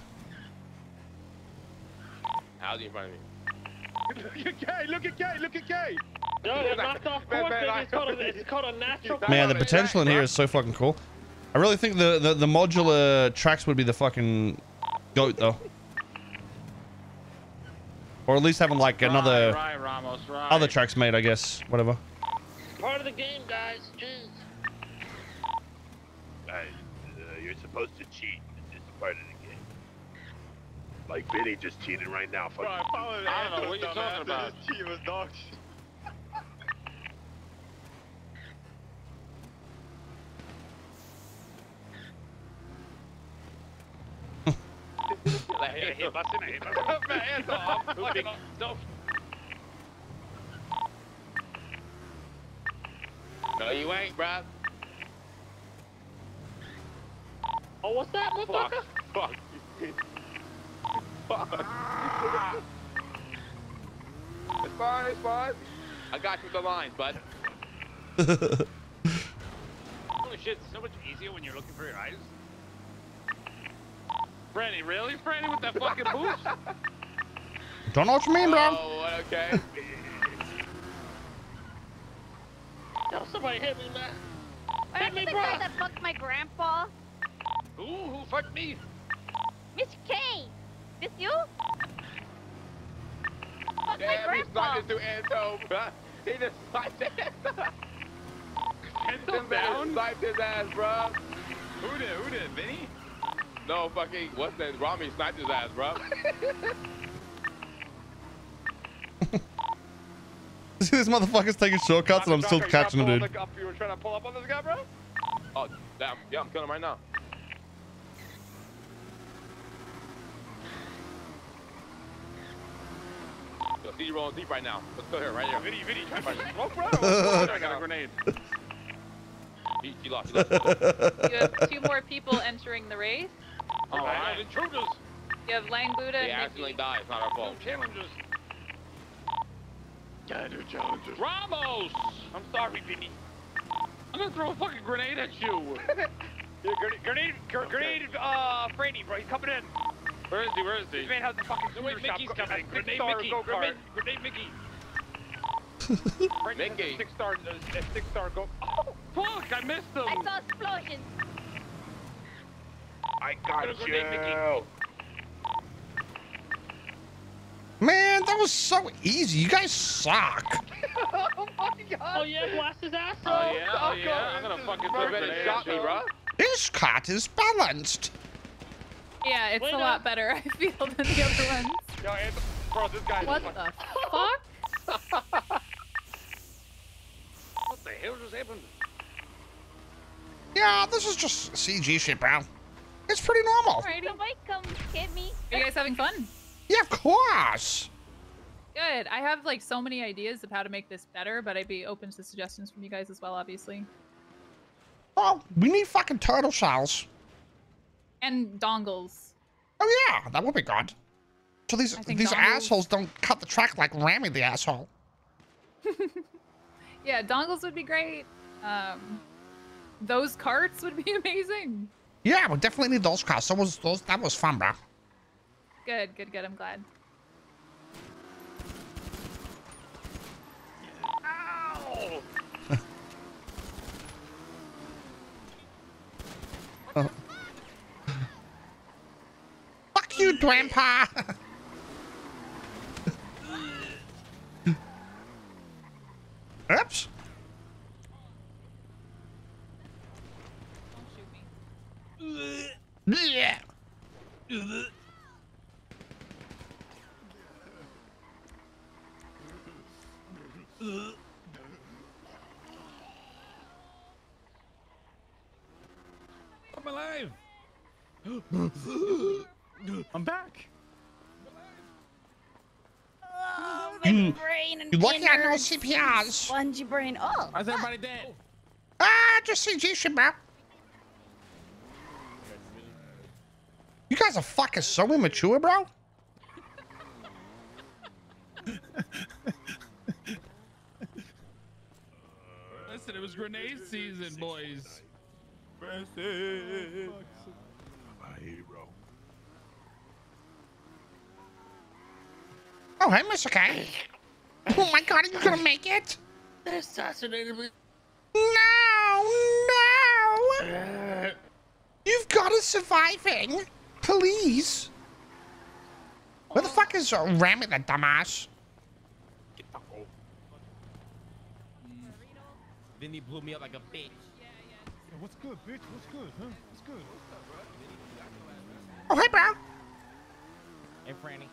How's he in front of me? Look at Kay, look at Kay, look at Kay. No, the knocked off Man, course man, thing I- is called a, it's called a natural Man, the potential in Jack, here bro. is so fucking cool. I really think the the, the modular tracks would be the fucking goat though. Or at least having like another Right, right, Ramos, right. other tracks made, I guess. Whatever. part of the game, guys. Jeez. Guys, uh, you're supposed to cheat. It's just a part of the game. Like Vinny just cheated right now. Bro, Fucking I followed I don't know, Anthos what you dumbass talking and about? His team was dog shit. Like, hey, bust in. Man, I'm fucking. No. No, you ain't, bro. Oh, what's that, motherfucker? Fuck. Fuck. Fuck. it's fine, it's fine. I got you with the lines, bud. Holy shit, it's so much easier when you're looking for your eyes. Franny, really? Franny with that fucking boost? Don't know what you mean, bro. Oh, okay. Yo, somebody hit me, man. Are Hit you me, the bro. guy that fucked my grandpa? Who? Who fucked me? Mr. K! This you? Fuck Damn, he grandpa! sniped into Anto. bruh. He just sniped Anto. Anto down? sniped his ass, bro. Who did? Who did? Vinny? No, fucking, what's that? Ramee sniped his ass, bro. See this motherfucker's taking shortcuts and I'm still catching him, dude. You were trying to pull up on this guy, bro? Oh, damn. Yeah, I'm killing him right now. Yo, see you rolling deep right now. Let's go here, right here. Vinny, Vinny, try to smoke, bro. I got a grenade. He, he lost. He lost. You have two more people entering the race. Oh, right. intruders. You have Lang Buddha They and accidentally Mickey. died. It's not our No fault. challengers. Yeah, do challenges. Ramos! I'm sorry, Vinny. I'm gonna throw a fucking grenade at you. Yeah, grenade, grenade, gr- grenade, uh, Franny, bro. He's coming in. Where is he? Where is he? This man has a fucking No, wait, super shop. Mickey's coming. Grenade Mickey. go Grenade, kart. grenade Mickey. Franny has Mickey. a six star, a uh, six star go. Oh, Fuck, I missed him. I saw explosions. I got Gonna grenade Mickey. you. Man, that was so easy. You guys suck. oh my god. Oh yeah, blast his ass Oh off. yeah, oh yeah. I'm gonna fucking throw a He better grenade shot me, bro. This cat is balanced. Yeah, it's Wait, a no. lot better, I feel, than the other ones. yo, Anthony, bro, this guy. What the fuck? What the hell just happened? Yeah, this is just CG shit, bro. It's pretty normal. Alrighty. Somebody come get me. Are you guys having fun? Yeah, of course. Good. I have like so many ideas of how to make this better, but I'd be open to suggestions from you guys as well, obviously. Well, we need fucking turtle shells. And dongles. Oh yeah, that would be good. So these these dongles- assholes don't cut the track like Ramee the asshole. Yeah, dongles would be great. Um, those carts would be amazing. Yeah, we definitely need those carts. That was those that was fun, bro. Good, good, good. I'm glad. Ow! you, Grandpa. Oops. Don't shoot me. Yeah. I'm alive. I'm back. Oh, my You- brain and You lucky I know. CPRs. Spongy brain. Oh. Why's everybody dead? Ah, just CG shit, bro. You guys are fucking so immature, bro. Listen, it was grenade season, boys. My Oh, hey, Mr. K. Oh my god, are you gonna make it? They assassinated me. No, no. You've got to surviving. Please. Where the fuck is uh, Ramee, that dumbass? Vinny blew me up like a bitch. What's good, bitch? What's good, huh? What's good? Oh, hey, bro. Hey, Franny.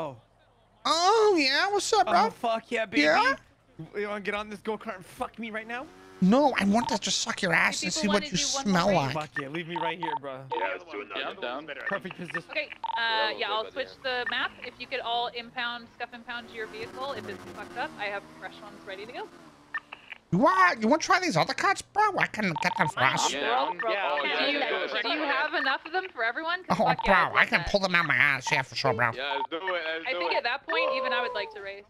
Oh. Oh, yeah? What's up, bro? Oh fuck yeah, baby. Yeah? You wanna get on this go kart and fuck me right now? No, I want to just suck your ass and see what you do one more smell like. Fuck yeah, leave me right here, bro. Yeah, let's do another. Yeah, I'm down. Perfect position. Okay, uh, yeah, I'll switch the map. If you could all impound, scuff impound your vehicle. If it's fucked up, I have fresh ones ready to go. You want? You want to try these other cards, bro? I can get them for us. Yeah, Bro, I'm- yeah, do, oh, you, do you have enough of them for everyone? 'Cause Oh, fuck bro, yeah, I'd I love can that. pull them out my ass. Yeah, for sure, bro. Yeah, let's do it. Let's I do think it. at that point, even I would like to race.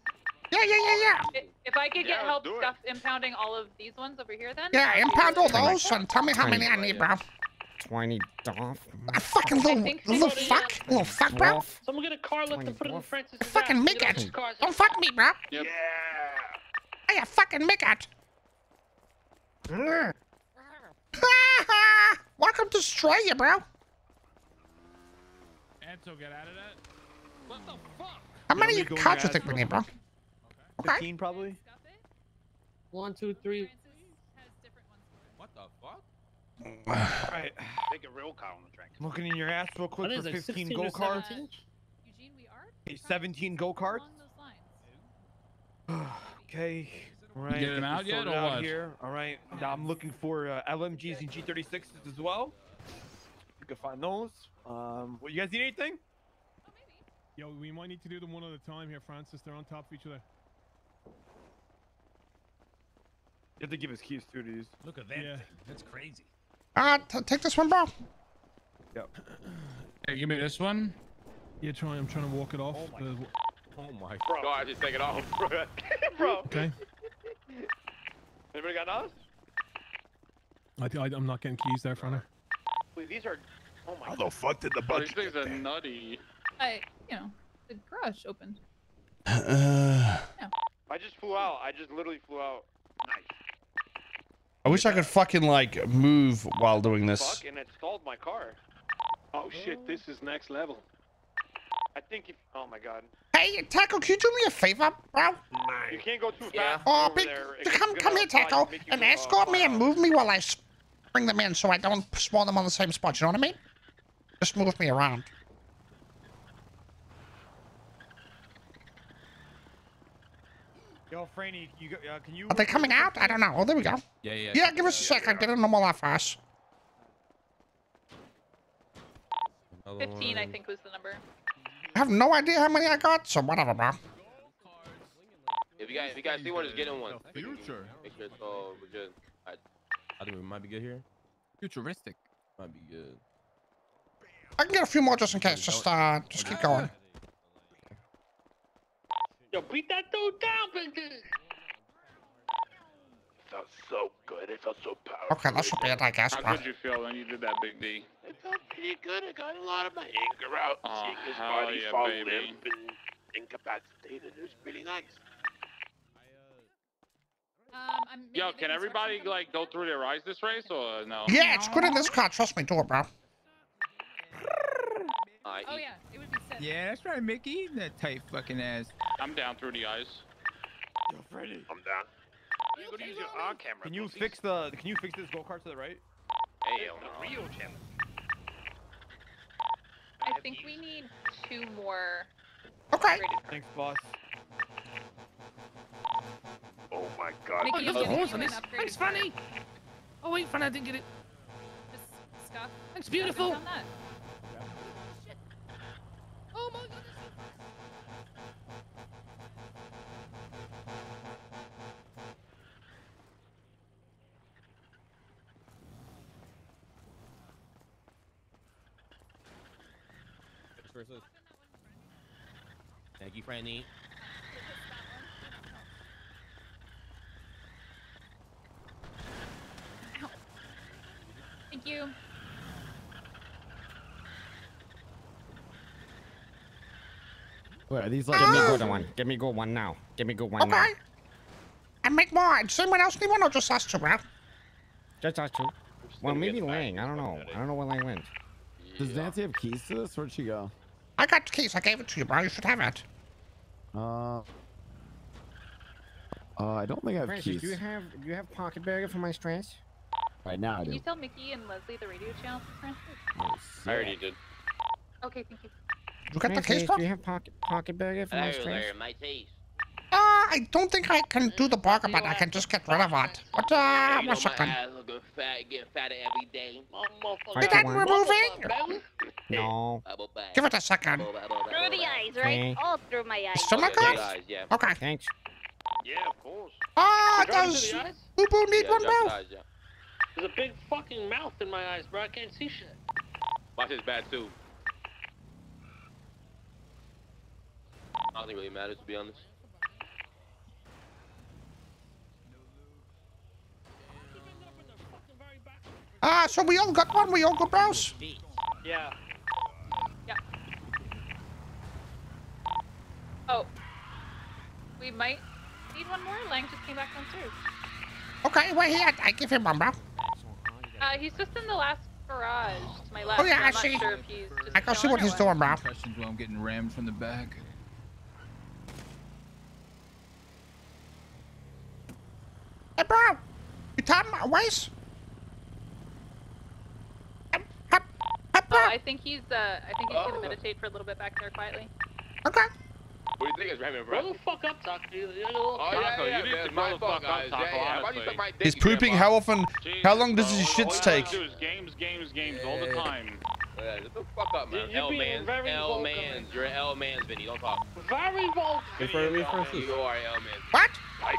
Yeah, yeah, yeah, yeah. If I could get Yeah, help do it. impounding all of these ones over here, then Yeah, impound all those and tell me how many I need, bro. 20 doff. A fucking little, little somebody, fuck, um, little fuck, bro. Someone get a car lift and put it in Francis' A fucking midget. Don't fuck me, bro. Yep. Hey, a fucking midget. Mm. Welcome to Australia, bro. Anto, get out of that. What the fuck? How many me go cards you gas think we real need, bro? Okay. 15 probably. One, two, three. What the fuck? Alright. Take a real car on the track. Looking in your ass real quick What is for it, 15 go or cards. 17? Eugene, we are 17 go cards. along those lines. okay. All right. get them out yet, or out what? Here. All right. Now I'm looking for uh, LMGs and G36s as well. You can find those. Um, what you guys need anything? Yo, we might need to do them one at a time here, Francis. They're on top of each other. You have to give us keys too to these. Look at that thing. That's crazy. Uh, take this one, bro. Yep. Hey, give me this one. Yeah, try. I'm trying to walk it off. the- Oh my Bro, I just take it off. Bro. okay. Anybody got those? I, th- I, I'm not getting keys there, Front. Wait, these are. Oh my. How the fuck did the Bro, budget these things are nutty. I, you know, the garage opened. Uh, Yeah. I just flew out. I just literally flew out. Nice. I wish I could fucking like move while doing this. Fuck, and it stalled my car. Oh shit, this is next level. I think if. Oh my god. Hey, Taco, can you do me a favor, bro? You can't go too Yeah. fast. Oh, over big, there. Come, come here, probably Taco, and escort me and move me while I bring them in, so I don't spawn them on the same spot. You know what I mean? Just move me around. Yo, Franny, you uh, can you? Are they coming out? I don't know. Oh, there we go. Yeah, yeah. Yeah, give us a sec. I'll get a normal off us. Another 15, I think, was the number. I have no idea how many I got, so whatever, bro. If you guys, if you guys see one, just get in one. Future. Make sure it's all we're I think we might be good here. Futuristic. Might be good. I can get a few more just in case. Just, uh, just keep going. Yo, beat that dude down, big dude. Felt so good. It felt so powerful. Okay, that should be it, I guess, How bro. could you feel when you did that, Big D? It felt pretty good. I got a lot of my anger out. Oh, Seeing his hell body yeah, fall baby. limp and incapacitated. It was really nice. Um, I'm Yo, can everybody like go through their eyes this race or no? Yeah, it's good in this car. Trust me, do it, bro. Oh yeah, it would be set. Yeah, that's right, Mickey. That tight fucking ass. I'm down through the eyes. Yo, Freddy. I'm down. You gotta use your on camera. Can you pussies. fix the? Can you fix this go kart to the right? Hell the no. real channel? I think we need two more. Okay. Thanks, boss. Oh my god. Mickey, Oh, I'm giving horse on this. upgraded Thanks, car. funny. Oh wait, funny, I didn't get it. Just scuff. Thanks, scuff beautiful. Thank you, Franny. Thank you. Wait, are these like? Give me go one. Give me go one now. Give me go one now. Okay. And make more. Does anyone else need one or just us two, bro? Just us two. Well, maybe Lang. I don't know. I don't know where Lang went. Does Nancy have keys to this? Where'd she go? I got the keys. I gave it to you, bro. You should have it. Uh, uh I don't think I have Francis, keys. do you have do you have pocket burger for my stress? Right now I Can do. you tell Mickey and Leslie the radio channel, for Francis? I already did. Okay, thank you. You got the Francis, keys, bro? Do you have pocket pocket burger for my Hello stress? there, mateys. Uh, I don't think I can do the burger, but I can just get rid of it. But, uh, you know, one second. My ass looking fat, getting fatter every day. Is that removing? No. Give it a second. Through the eyes, right? Okay. All through my eyes. Stomach Okay, up? guys, yeah. Okay. Thanks. Yeah, of course. Ah, Drop into does the eyes? Boo Boo need Yeah, one drop more? the eyes, yeah. There's a big fucking mouth in my eyes, bro. I can't see shit. Watch this bad too. I don't think it really matters to be honest. Ah, so we all got one. We all good, bros. Yeah. Yeah. We might need one more. Lang just came back downstairs. Okay, well, here, I give him one, bro. Uh, he's just in the last garage to my left. Oh, yeah, so I I'm not see. Sure if he's just I go see what he's doing, bro. Questions while I'm getting rammed from the back. Hey, bro. You tied my waist? Oh, I think he's uh, I think he's gonna meditate for a little bit back there quietly. Okay. What do you think is ramming, bro? Grow the fuck up, Taco. You- you're a little Oh, yeah, Taco, yeah, you need man, to my grow the fuck up. Taco, Yeah, yeah, why do you honestly. my dick, Is pooping how often? How long does his shits take? Do is games, games, games all the time. Yeah, shut the fuck up, man. You- you're L being man, L vocal, man. You're an L man, Vinny. Don't talk. Very vulgar. Wait for me for You are L man. What?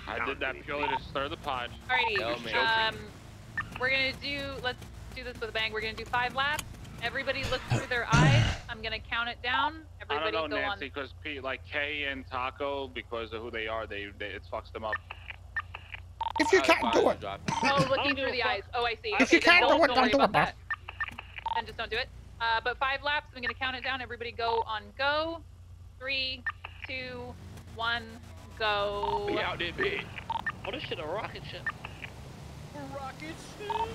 I did that purely to stir the pot. Alrighty. Um, we're gonna do. Let's do this with a bang. We're gonna do five laps. Everybody look through their eyes. I'm gonna count it down. I Everybody don't know, go Nancy, because like Kay and Taco, because of who they are, they, they it fucks them up. If you can't do it. Oh, looking through the eyes. Oh, I see. If you Okay, then can't do it, don't don't do it, about bro. that. Then just don't do it. Uh, but five laps. I'm gonna count it down. Everybody go on go. Three, two, one, go. We out there, bitch. Oh, this shit a rocket ship. Rockets?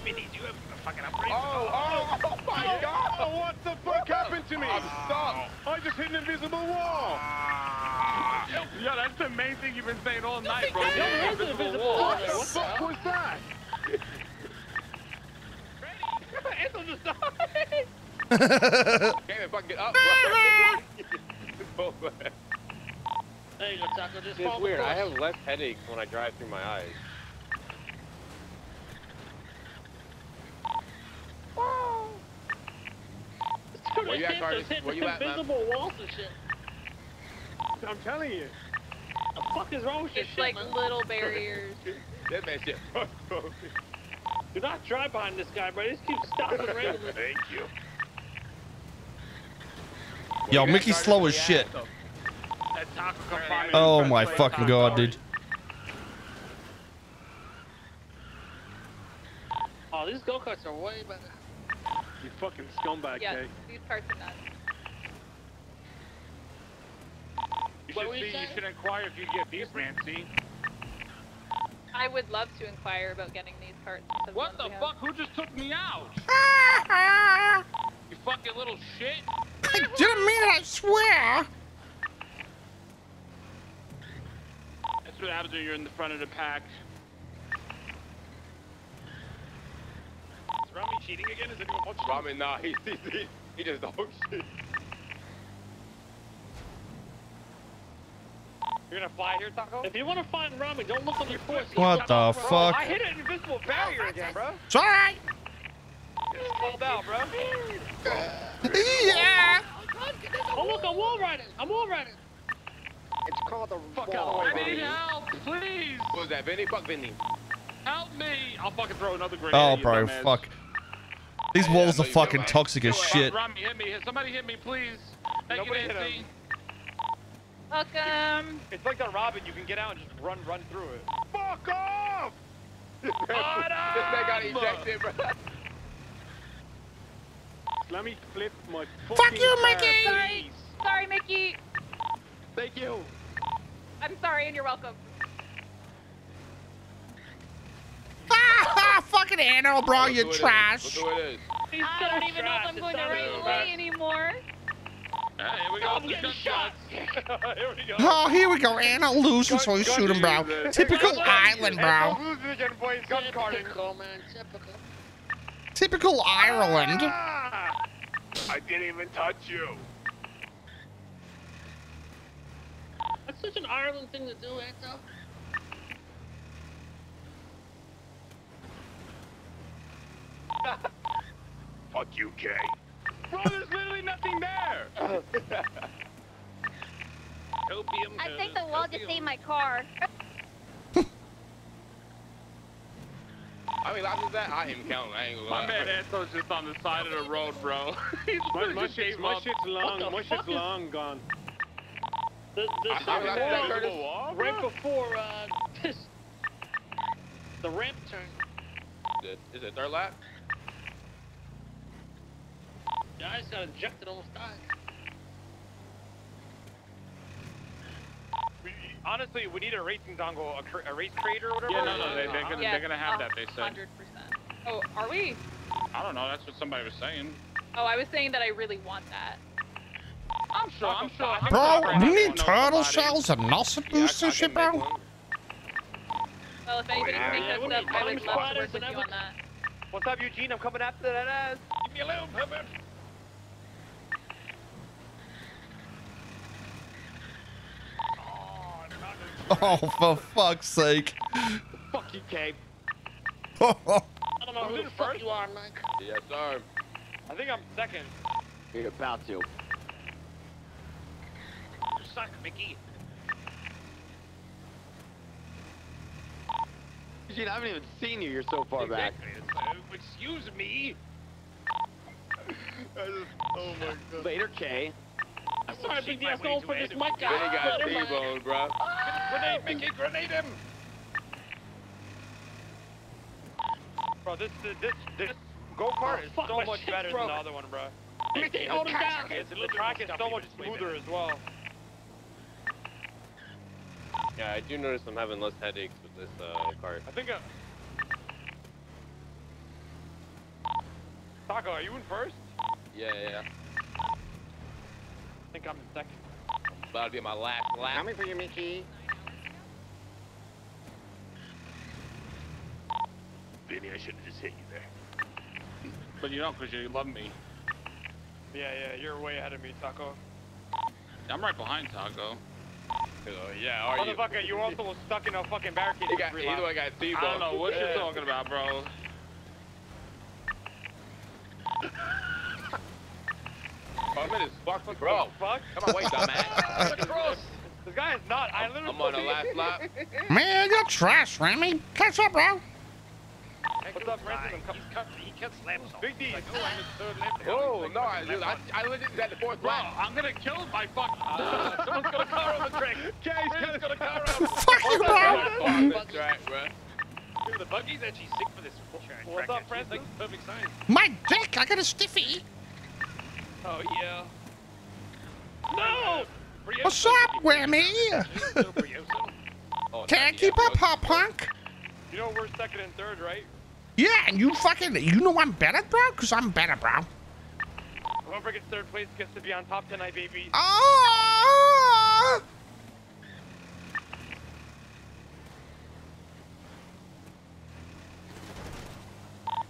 Vinny, do you have a fucking upgrade? Oh, oh, oh my oh. god! Oh, what the fuck oh. happened to me? Oh. I'm stuck. I just hit an invisible wall. Ah. Yeah, that's the main thing you've been saying all night, bro. Yo, You there is an invisible invisible wall. wall. What the What fuck hell? was that? Ansel just died. Can't even fucking get up, bro. There you go, Taco. Just It's weird. I have less headaches when I drive through my eyes. Where you at, shit Cardi? Where you at, man? invisible walls and shit. I'm telling you. The fuck is wrong with your It's shit, like man? little barriers. that man shit. Do not drive behind this guy, bro. This keeps stopping randomly. Thank you. Yo, Mickey's slow as shit. That Taco come find me Oh my fucking god, dude. Oh, these go-karts are way better. You fucking scumbag, Yeah, Kay. these parts are nuts. You What should were you you should inquire if you get these, Nancy. I would love to inquire about getting these parts. instead of What the we have. fuck? Who just took me out? You fucking little shit. I didn't mean it, I swear. That's what happens when you're in the front of the pack. Ramee cheating again? Is anyone watching? Ramen, nah, he, he, he, he just dog shit. You're gonna fly here, Taco? If you want to find Ramee, don't look on your course. What the fuck? I hit an invisible barrier again, bro. It's alright. It's called out, bro. Yeah. Oh, look, I'm wall riding. I'm wall riding. It's called the fuck out of the way, I need help, please. What was that, Vinny? Fuck Vinny. Help me. I'll fucking throw another grenade. Oh, bro, dumbass. fuck. These walls I are fucking feel toxic as Yo, shit. Ramee, hit me. Somebody hit me, please. Thank Nobody you, hit Nancy. Welcome. It's like the Robin. You can get out and just run, run through it. Fuck off! This man, this man got ejected, bro. Let me flip my Fuck you, Mickey! Sorry. Sorry, Mickey. Thank you. I'm sorry, and you're welcome. Ah, fucking animal, bro, Look you who it is. trash. Look who it is. I don't even know if I'm going the sounded right way bad. anymore. Ah, here we go. I'm The getting shot. here we go. Oh, here we go. Anna losing, so you Gun- shoot him, bro. gun. Typical Gun island, bro. Hey, don't lose it again, boys. Gun. Typical, man. Typical. Typical Ireland. Ah! I didn't even touch you. That's That's such an Ireland thing to do, Anto. Fuck you, Kay. Bro, there's literally nothing there. Opium. I think the wall just ate my car. I mean, laps is that? I am counting. I ain't gonna My lie. man Anto's just on the side of the road, bro. He's My, my shit's, my shit's long. the My shit's is- long gone. The, the I- I like that, Curtis. wall, right before uh, this, the ramp turn. Is it- Is it third lap? Guys got ejected, almost died. We, honestly, we need a racing dongle, a, cr- a race crate or whatever. Yeah, no, no, they, they're gonna, Yeah, they're gonna have that. They said. Hundred percent. Oh, are we? I don't know. That's what somebody was saying. Oh, I was saying that I really want that. I'm sure. I'm sure. I'm Bro, sure we everyone need turtle shells and Nelson Yeah, I, boosts I and can shit, bro. Well, if anybody can make yeah, that stuff, I would love to work with you on that. What's up, Eugene? I'm coming after that ass. Leave me alone, pervert. Oh, for fuck's sake. Fuck you, Kay. I don't know who the fuck you are, Mike. Yes, sir. I think I'm second. You're about to. You suck, Mickey. Eugene, I haven't even seen you. You're so far back. Exactly. It's like, uh, excuse me. oh my god. Later, Kay. I'm sorry, Big D. I was my going for this it. mic guy. Then he got Never mind. T-boned, bro. Grenade, Mickey, grenade him. Bro, this this this go kart is Oh, fuck, so much shit's better broke. than the other one, bro. Mickey, hold him down. It's, the track is so much smoother as well. Yeah, I do notice I'm having less headaches with this uh, cart. I think. Uh, Taco, are you in first? Yeah, yeah. I think I'm in second. About to be my last lap. Coming for you, Mickey. Vinny, I shouldn't have just hit you there. But you don't, cause you love me. Yeah, yeah, you're way ahead of me, Taco. I'm right behind Taco. Uh, yeah, are you? Motherfucker, you also was stuck in a fucking barricade. He for got, three either laps. way got T-boned. I don't know what Yeah. you're talking about, bro. Five minutes. Fuck, fuck, bro. Fuck. Come on, wait, dumbass. This guy is not. I literally. I'm on the last lap. Man, you're trash, Remy. Catch up, bro. What's up, Francis? I'm coming. He's cut, he kept slamming Big D. Like, oh, I'm in third lap. Oh, no, I, dude, I, I legit was at the fourth Bro, lap. I'm gonna kill my fuck. Someone's got a car on the track. Jay's got a car on the track. Fuck you, bro. That's right, bro. Dude, the buggy's actually sick for this. What's up, It's Francis? perfect science. My dick, I got a stiffy. Oh, yeah. No. What's up, Whammy? Oh, Can't keep up, pop punk. You know we're second and third, right? Yeah, and you fucking, you know I'm better, bro? Because I'm better, bro. Whoever gets third place gets to be on top tonight, baby. Ah!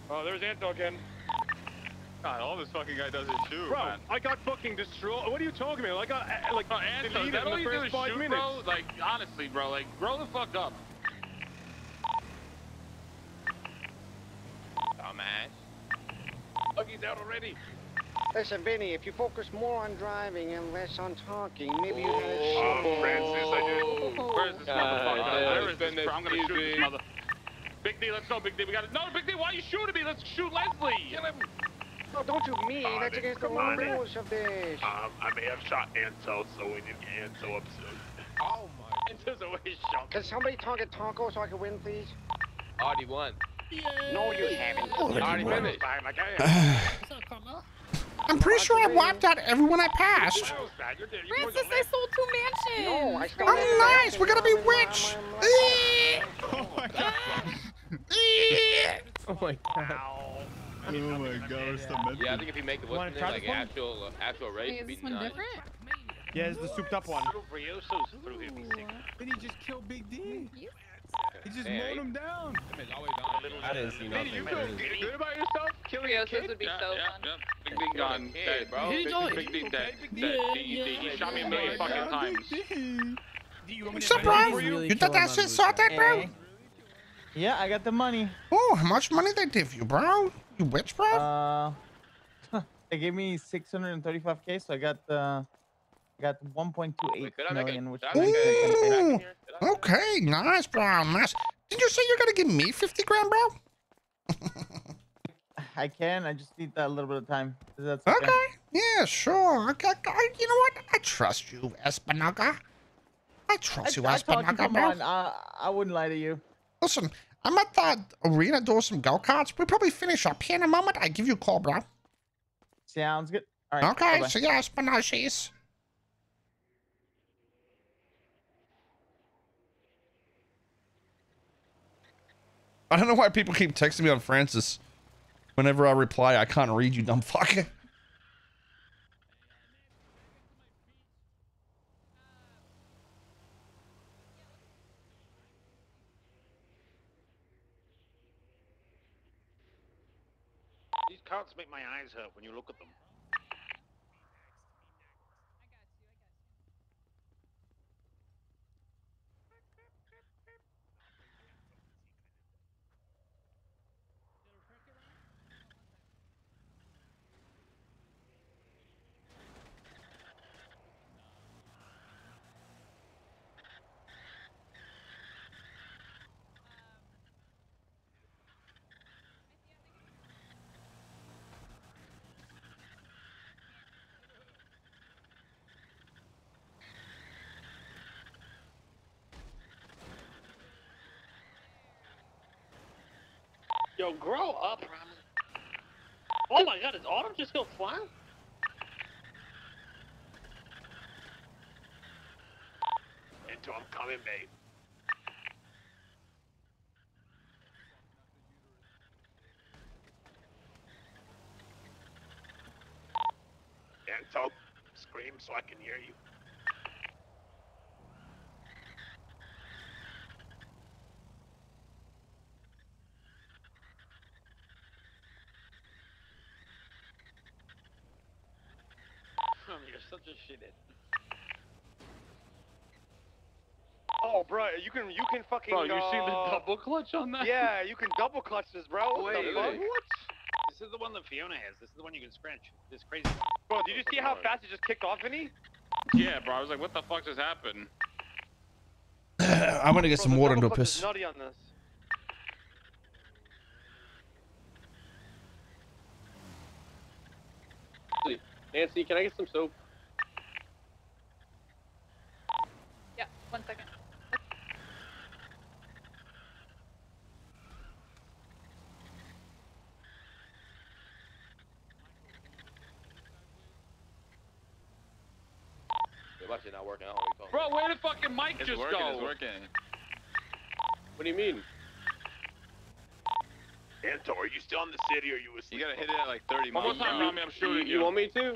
Oh, there's Anto again. God, all this fucking guy does is shoot, Bro, man. I got fucking destroyed. What are you talking about? I got uh, like Bro, Anto, deleted that in all the first five shoot, minutes. bro? Like, honestly, bro, like, grow the fuck up. Dumbass. Buggy's out already. Listen, Vinny, if you focus more on driving and less on talking, maybe you Oh, gotta Francis, I did. Where's this God motherfucker? damn. Where is this? Bro? I'm gonna shoot this mother. Big D, let's go, Big D. We got it. No, Big D, why are you shooting me? Let's shoot Leslie. Kill him. No, don't you mean. Oh, That's then against the come on, rules of this. Um, I may have shot Anto, so we need to get Anto up soon. Oh, my. Anto's always shot. Can somebody target Taco so I can win, please? Already won. No, you haven't. Already finished. What's up, Carmel? I'm pretty sure I wiped out everyone I passed. Francis, Francis, I sold two mansions. No, I still I'm nice. We're gonna be rich. Eh. Oh my god. Eh. Oh my god. Oh my god, we're still Yeah, I think if you make the Wanna what's like one? actual uh, actual race, Wait, it'd is be this one nice. different? Yeah, it's the souped up one. Brioso's through here, be sick. Then he just killed Big D. He just Hey. mowed him down. It's always on. I didn't see Hey, nothing. you feel good good about yourself? Killing a Briosos kid? would be yeah, so yeah, fun. Yeah. Big D gone. Dead, bro. Big, Big D. Big D dead. Dead. Yeah, D, D. yeah, He shot me a million yeah. fucking times. Do you want me What's to up, get it bro? you? You that shit sorted, bro? Yeah, I got the money. Oh, how much money they give you, bro? You rich, bro? Uh, they gave me 635k, so I got uh, I got 1.28 million, which means Ooh, okay, nice, bro, nice. Did you say you're gonna give me 50 grand, bro? I can. I just need that little bit of time. That's Okay, yeah, sure. Okay, I, you know what? I trust you, Espanaga. I trust you, I told you, Espanaga, come bro. on. I, I wouldn't lie to you. Listen, I'm at the arena doing some go-karts. We'll probably finish up here in a moment. I give you a call, bro. Sounds good. All right. okay, bye-bye. so yeah, Espanagas. I don't know why people keep texting me on Francis. Whenever I reply, I can't read you, dumb fuck. Carts make my eyes hurt when you look at them. Yo, grow up, Ramen. Oh my god, is Autumn just go flying? Into I'm coming, babe. Anto, scream so I can hear you. You're such. Oh, bro, you can you can fucking. Bro, you see the uh, double clutch on that? Yeah, you can double clutch this, bro. What Wait, the fuck? wait. This is the one that Fiona has. This is the one you can scratch. This crazy. Bro, did you see how fast it just kicked off, Vinny? Yeah, bro. I was like, what the fuck just happened? I'm gonna get some water and do a piss. Nutty on this. Nancy, can I get some soap? One second. Your watch it not working. I don't. Bro, where did fucking Mike It's just working, go? it's working. What do you mean? Anto, are you still in the city or are you asleep? You gotta hit it at like 30 One more miles. time, Ramee, I'm shooting you. You want me to?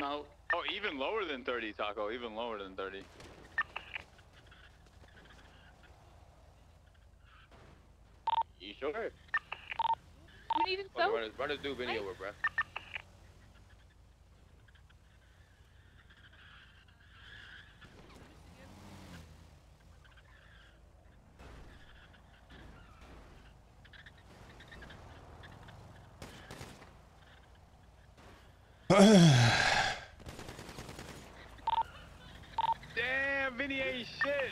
No. Oh, even lower than 30, Taco. Even lower than 30. You sure? Who needed Fucking soap? Run this, run this dude video over, bro. Damn, Vinny ain't shit.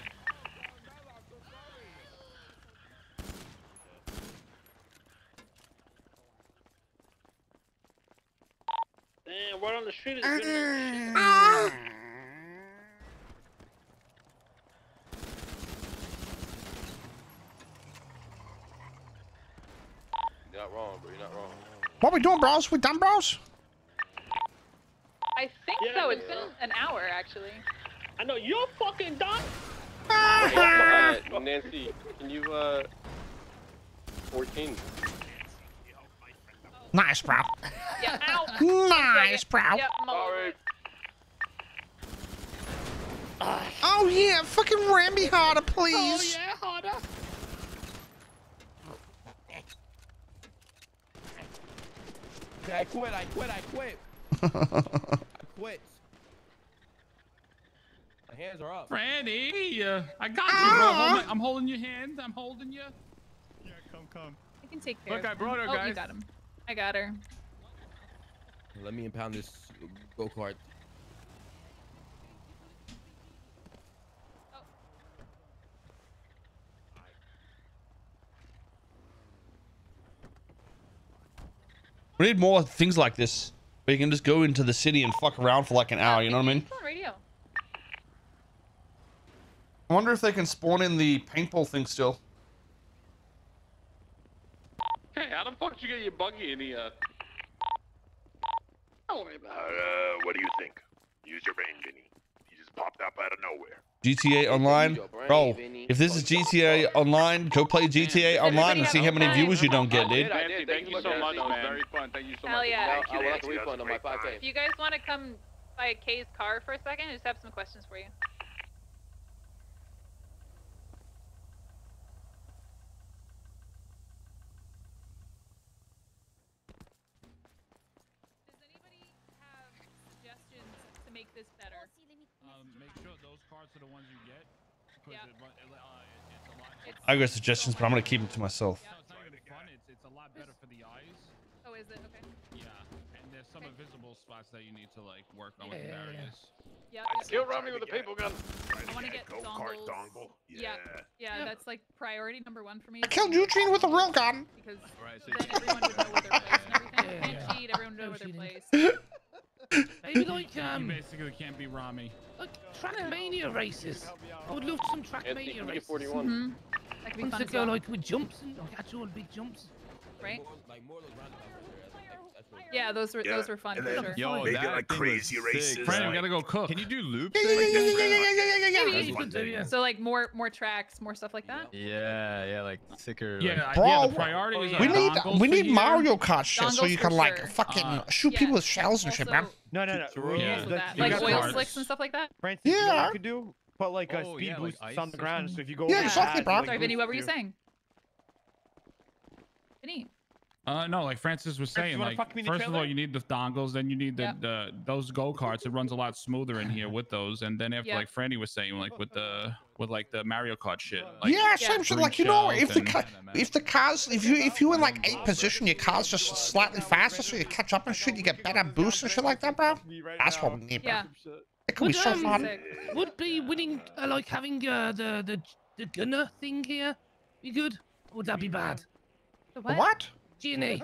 Damn, right on the street is Vinny. You're not wrong, bro. You're not wrong. What we doing, bros? We done, bros? I think Yeah, so. It's yeah. been an hour actually. I know you're fucking done. Uh, Nancy, can you, uh... 14. Nice, bro. Yeah, ow. Nice, bro. Yep, I'm all over it. Oh yeah, fucking ram me harder, please. Oh yeah, harder. Okay, I quit. I quit. I quit. I quit. My hands are up. Franny, uh, I got you, bro. Hold my- I'm holding your hand. I'm holding you. Yeah, come, come. I can take care Look, of I brought him. her, Oh, you got him. I got her. Let me impound this go kart. We need more things like this. Where you can just go into the city and fuck around for like an hour, you know what I mean? Radio. I wonder if they can spawn in the paintball thing still. Hey, how the fuck did you get your buggy in here? Uh, what do you think? Use your brain, Vinny. You just popped up out of nowhere. GTA Online? Bro, if this is GTA Online, go play GTA Online and see how many viewers you don't get, dude. Nancy, thank you so much, man. Very fun. Thank you so Hell much. yeah. I will have to refund on my 5K. If you guys want to come by Kay's car for a second, I just have some questions for you. Does anybody have suggestions to make this better? Um, make sure those cards are the ones you get. Because Yeah. it, run- it, uh, it's a lot. It's- I uh, got suggestions, but I'm gonna keep them to myself. No, it's not even fun. It's, it's a lot better for the eyes. Oh, is it? Okay. Yeah. And there's some invisible spots that you need to like work on Yeah, with the yeah, yeah. barriers. Yeah. Kill Ramee with a paintball gun. I want to get dongles. dongle. Yeah. yeah. that's like priority number one for me. I killed Eugene with a real gun. Because Right, so then everyone would know where their place and everything. You can't cheat, everyone would know where their place. Maybe like um. You basically can't be Ramee. Like Trackmania races. I would love some Trackmania races. Mhm. That could be Ones fun that go well. like with jumps and like actual big jumps. Right? Like more of those roundabouts right there. That's, like, that's really Yeah, those were Yeah, those were fun and for then- sure. Yo, Make it that like crazy sick. races, Fran, we gotta go cook. Can you do loops? Yeah, yeah, yeah, yeah, yeah, yeah, yeah, yeah, yeah, Maybe. yeah. You could do, yeah. So like more more tracks, more stuff like that. Yeah, yeah, like sicker. Yeah, like, I- Bro, yeah. The priorities are We need we need. Mario Kart shit so you can like sure. fucking Uh, shoot yeah. people with shells and shit, man. No, no, no. Tutorials. Yeah. also That- that. Like oil slicks and stuff like that. Francis, you know what Yeah. you could do? Put like a Oh, speed yeah, boost ice on the ground, so if you go Yeah, over exactly, bro. Sorry, Vinny, what were you you. saying? Vinny. Uh, no, like Francis was saying, you like fuck me first of all, you need the dongles, then you need the, Yeah. the those go karts. It runs a lot smoother in here with those, and then after Yeah. like Franny was saying, like with the with like the Mario Kart shit. Like, yeah, same shit. Like you know, if the and- ca- if the cars, if you if you in like eighth position, your car's just slightly faster, so you catch up and shit. You get better boosts and shit like that, bro. That's what we need, bro. Yeah. It could be so um, fun. Would be winning uh, like having uh, the the the gunner thing here be good? Or would that be bad? The The what? What? G&A.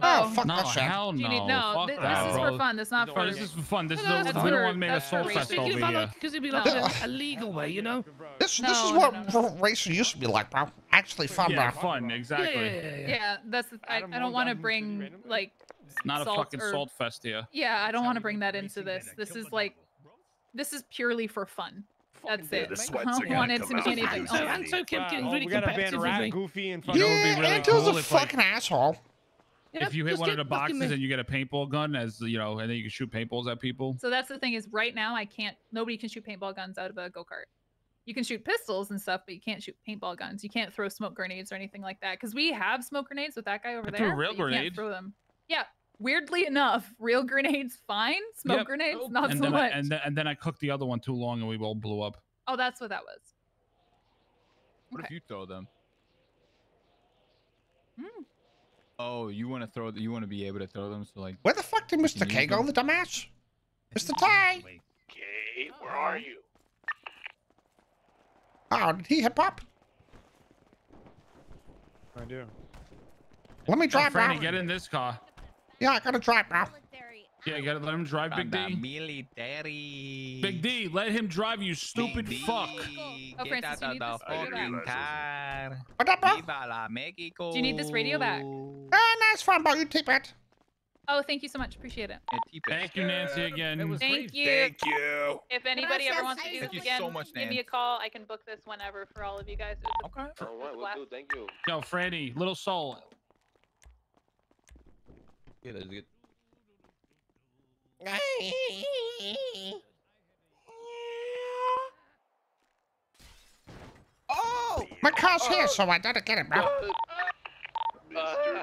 Oh, fuck no, that shit. hell no. need no? Fuck thi- that, this is bro. for fun. This is not for. this is for fun. This is No, the, that's we don't want to make a that's for soul fest over here. because it'd be like a, a legal way, you know? This No, this is no, what no, racing used to be like, bro. Actually fun, Yeah, bro. fun, exactly. yeah, yeah, yeah. Yeah, that's. The, I, I don't want to bring like. Not a fucking or- salt fest here. Yeah, I don't want to bring that into this. This is like. This is purely for fun. That's it. the I sweats are don't gonna want it come to be out. anything So, else. and kept getting Oh, really we gotta ban competitive with Rat me. Goofy and fucking. know be Yeah, really Angel's cool a if, like- fucking asshole. If you hit one of the boxes and you get a paintball gun, as you know, and then you can shoot paintballs at people. So that's the thing is right now I can't. Nobody can shoot paintball guns out of a go kart. You can shoot pistols and stuff, but you can't shoot paintball guns. You can't throw smoke grenades or anything like that because we have smoke grenades with that guy over I there. threw a real but grenade. throw them. Yeah. Weirdly enough, real grenades fine. Smoke Yep. grenades not and so then much. I, and then and then I cooked the other one too long, and we all blew up. oh, that's what that was. What if you throw them? Hmm. Oh, you want to throw? You want to be able to throw them? So like, Where the fuck did Mr. K go, the dumbass? Mr. Ty! Okay, where are you? Oh, did he hip hop? I do. Let me Oh, drive, bro. Franny, get in this car. Yeah, I gotta drive, bro. Yeah, gotta let him drive, Big D. military. Big D, let him drive, you stupid fuck. Oh, Francis, you need this radio back. car. What up, bro? Viva la Mexico. Do you need this radio back? Ah, nice fun, bro. You tape it. Oh, thank you so much. Appreciate it. Thank you, Nancy, again. Thank you. Thank you. If anybody ever wants to do Thank this again, so much, give me a call. I can book this whenever for all of you guys. Okay. was a- All right, we'll do. Thank you. Yo, Franny, little soul. Yeah, that's good. oh! My car's here, so I gotta get it, bro. Uh, uh, Mr.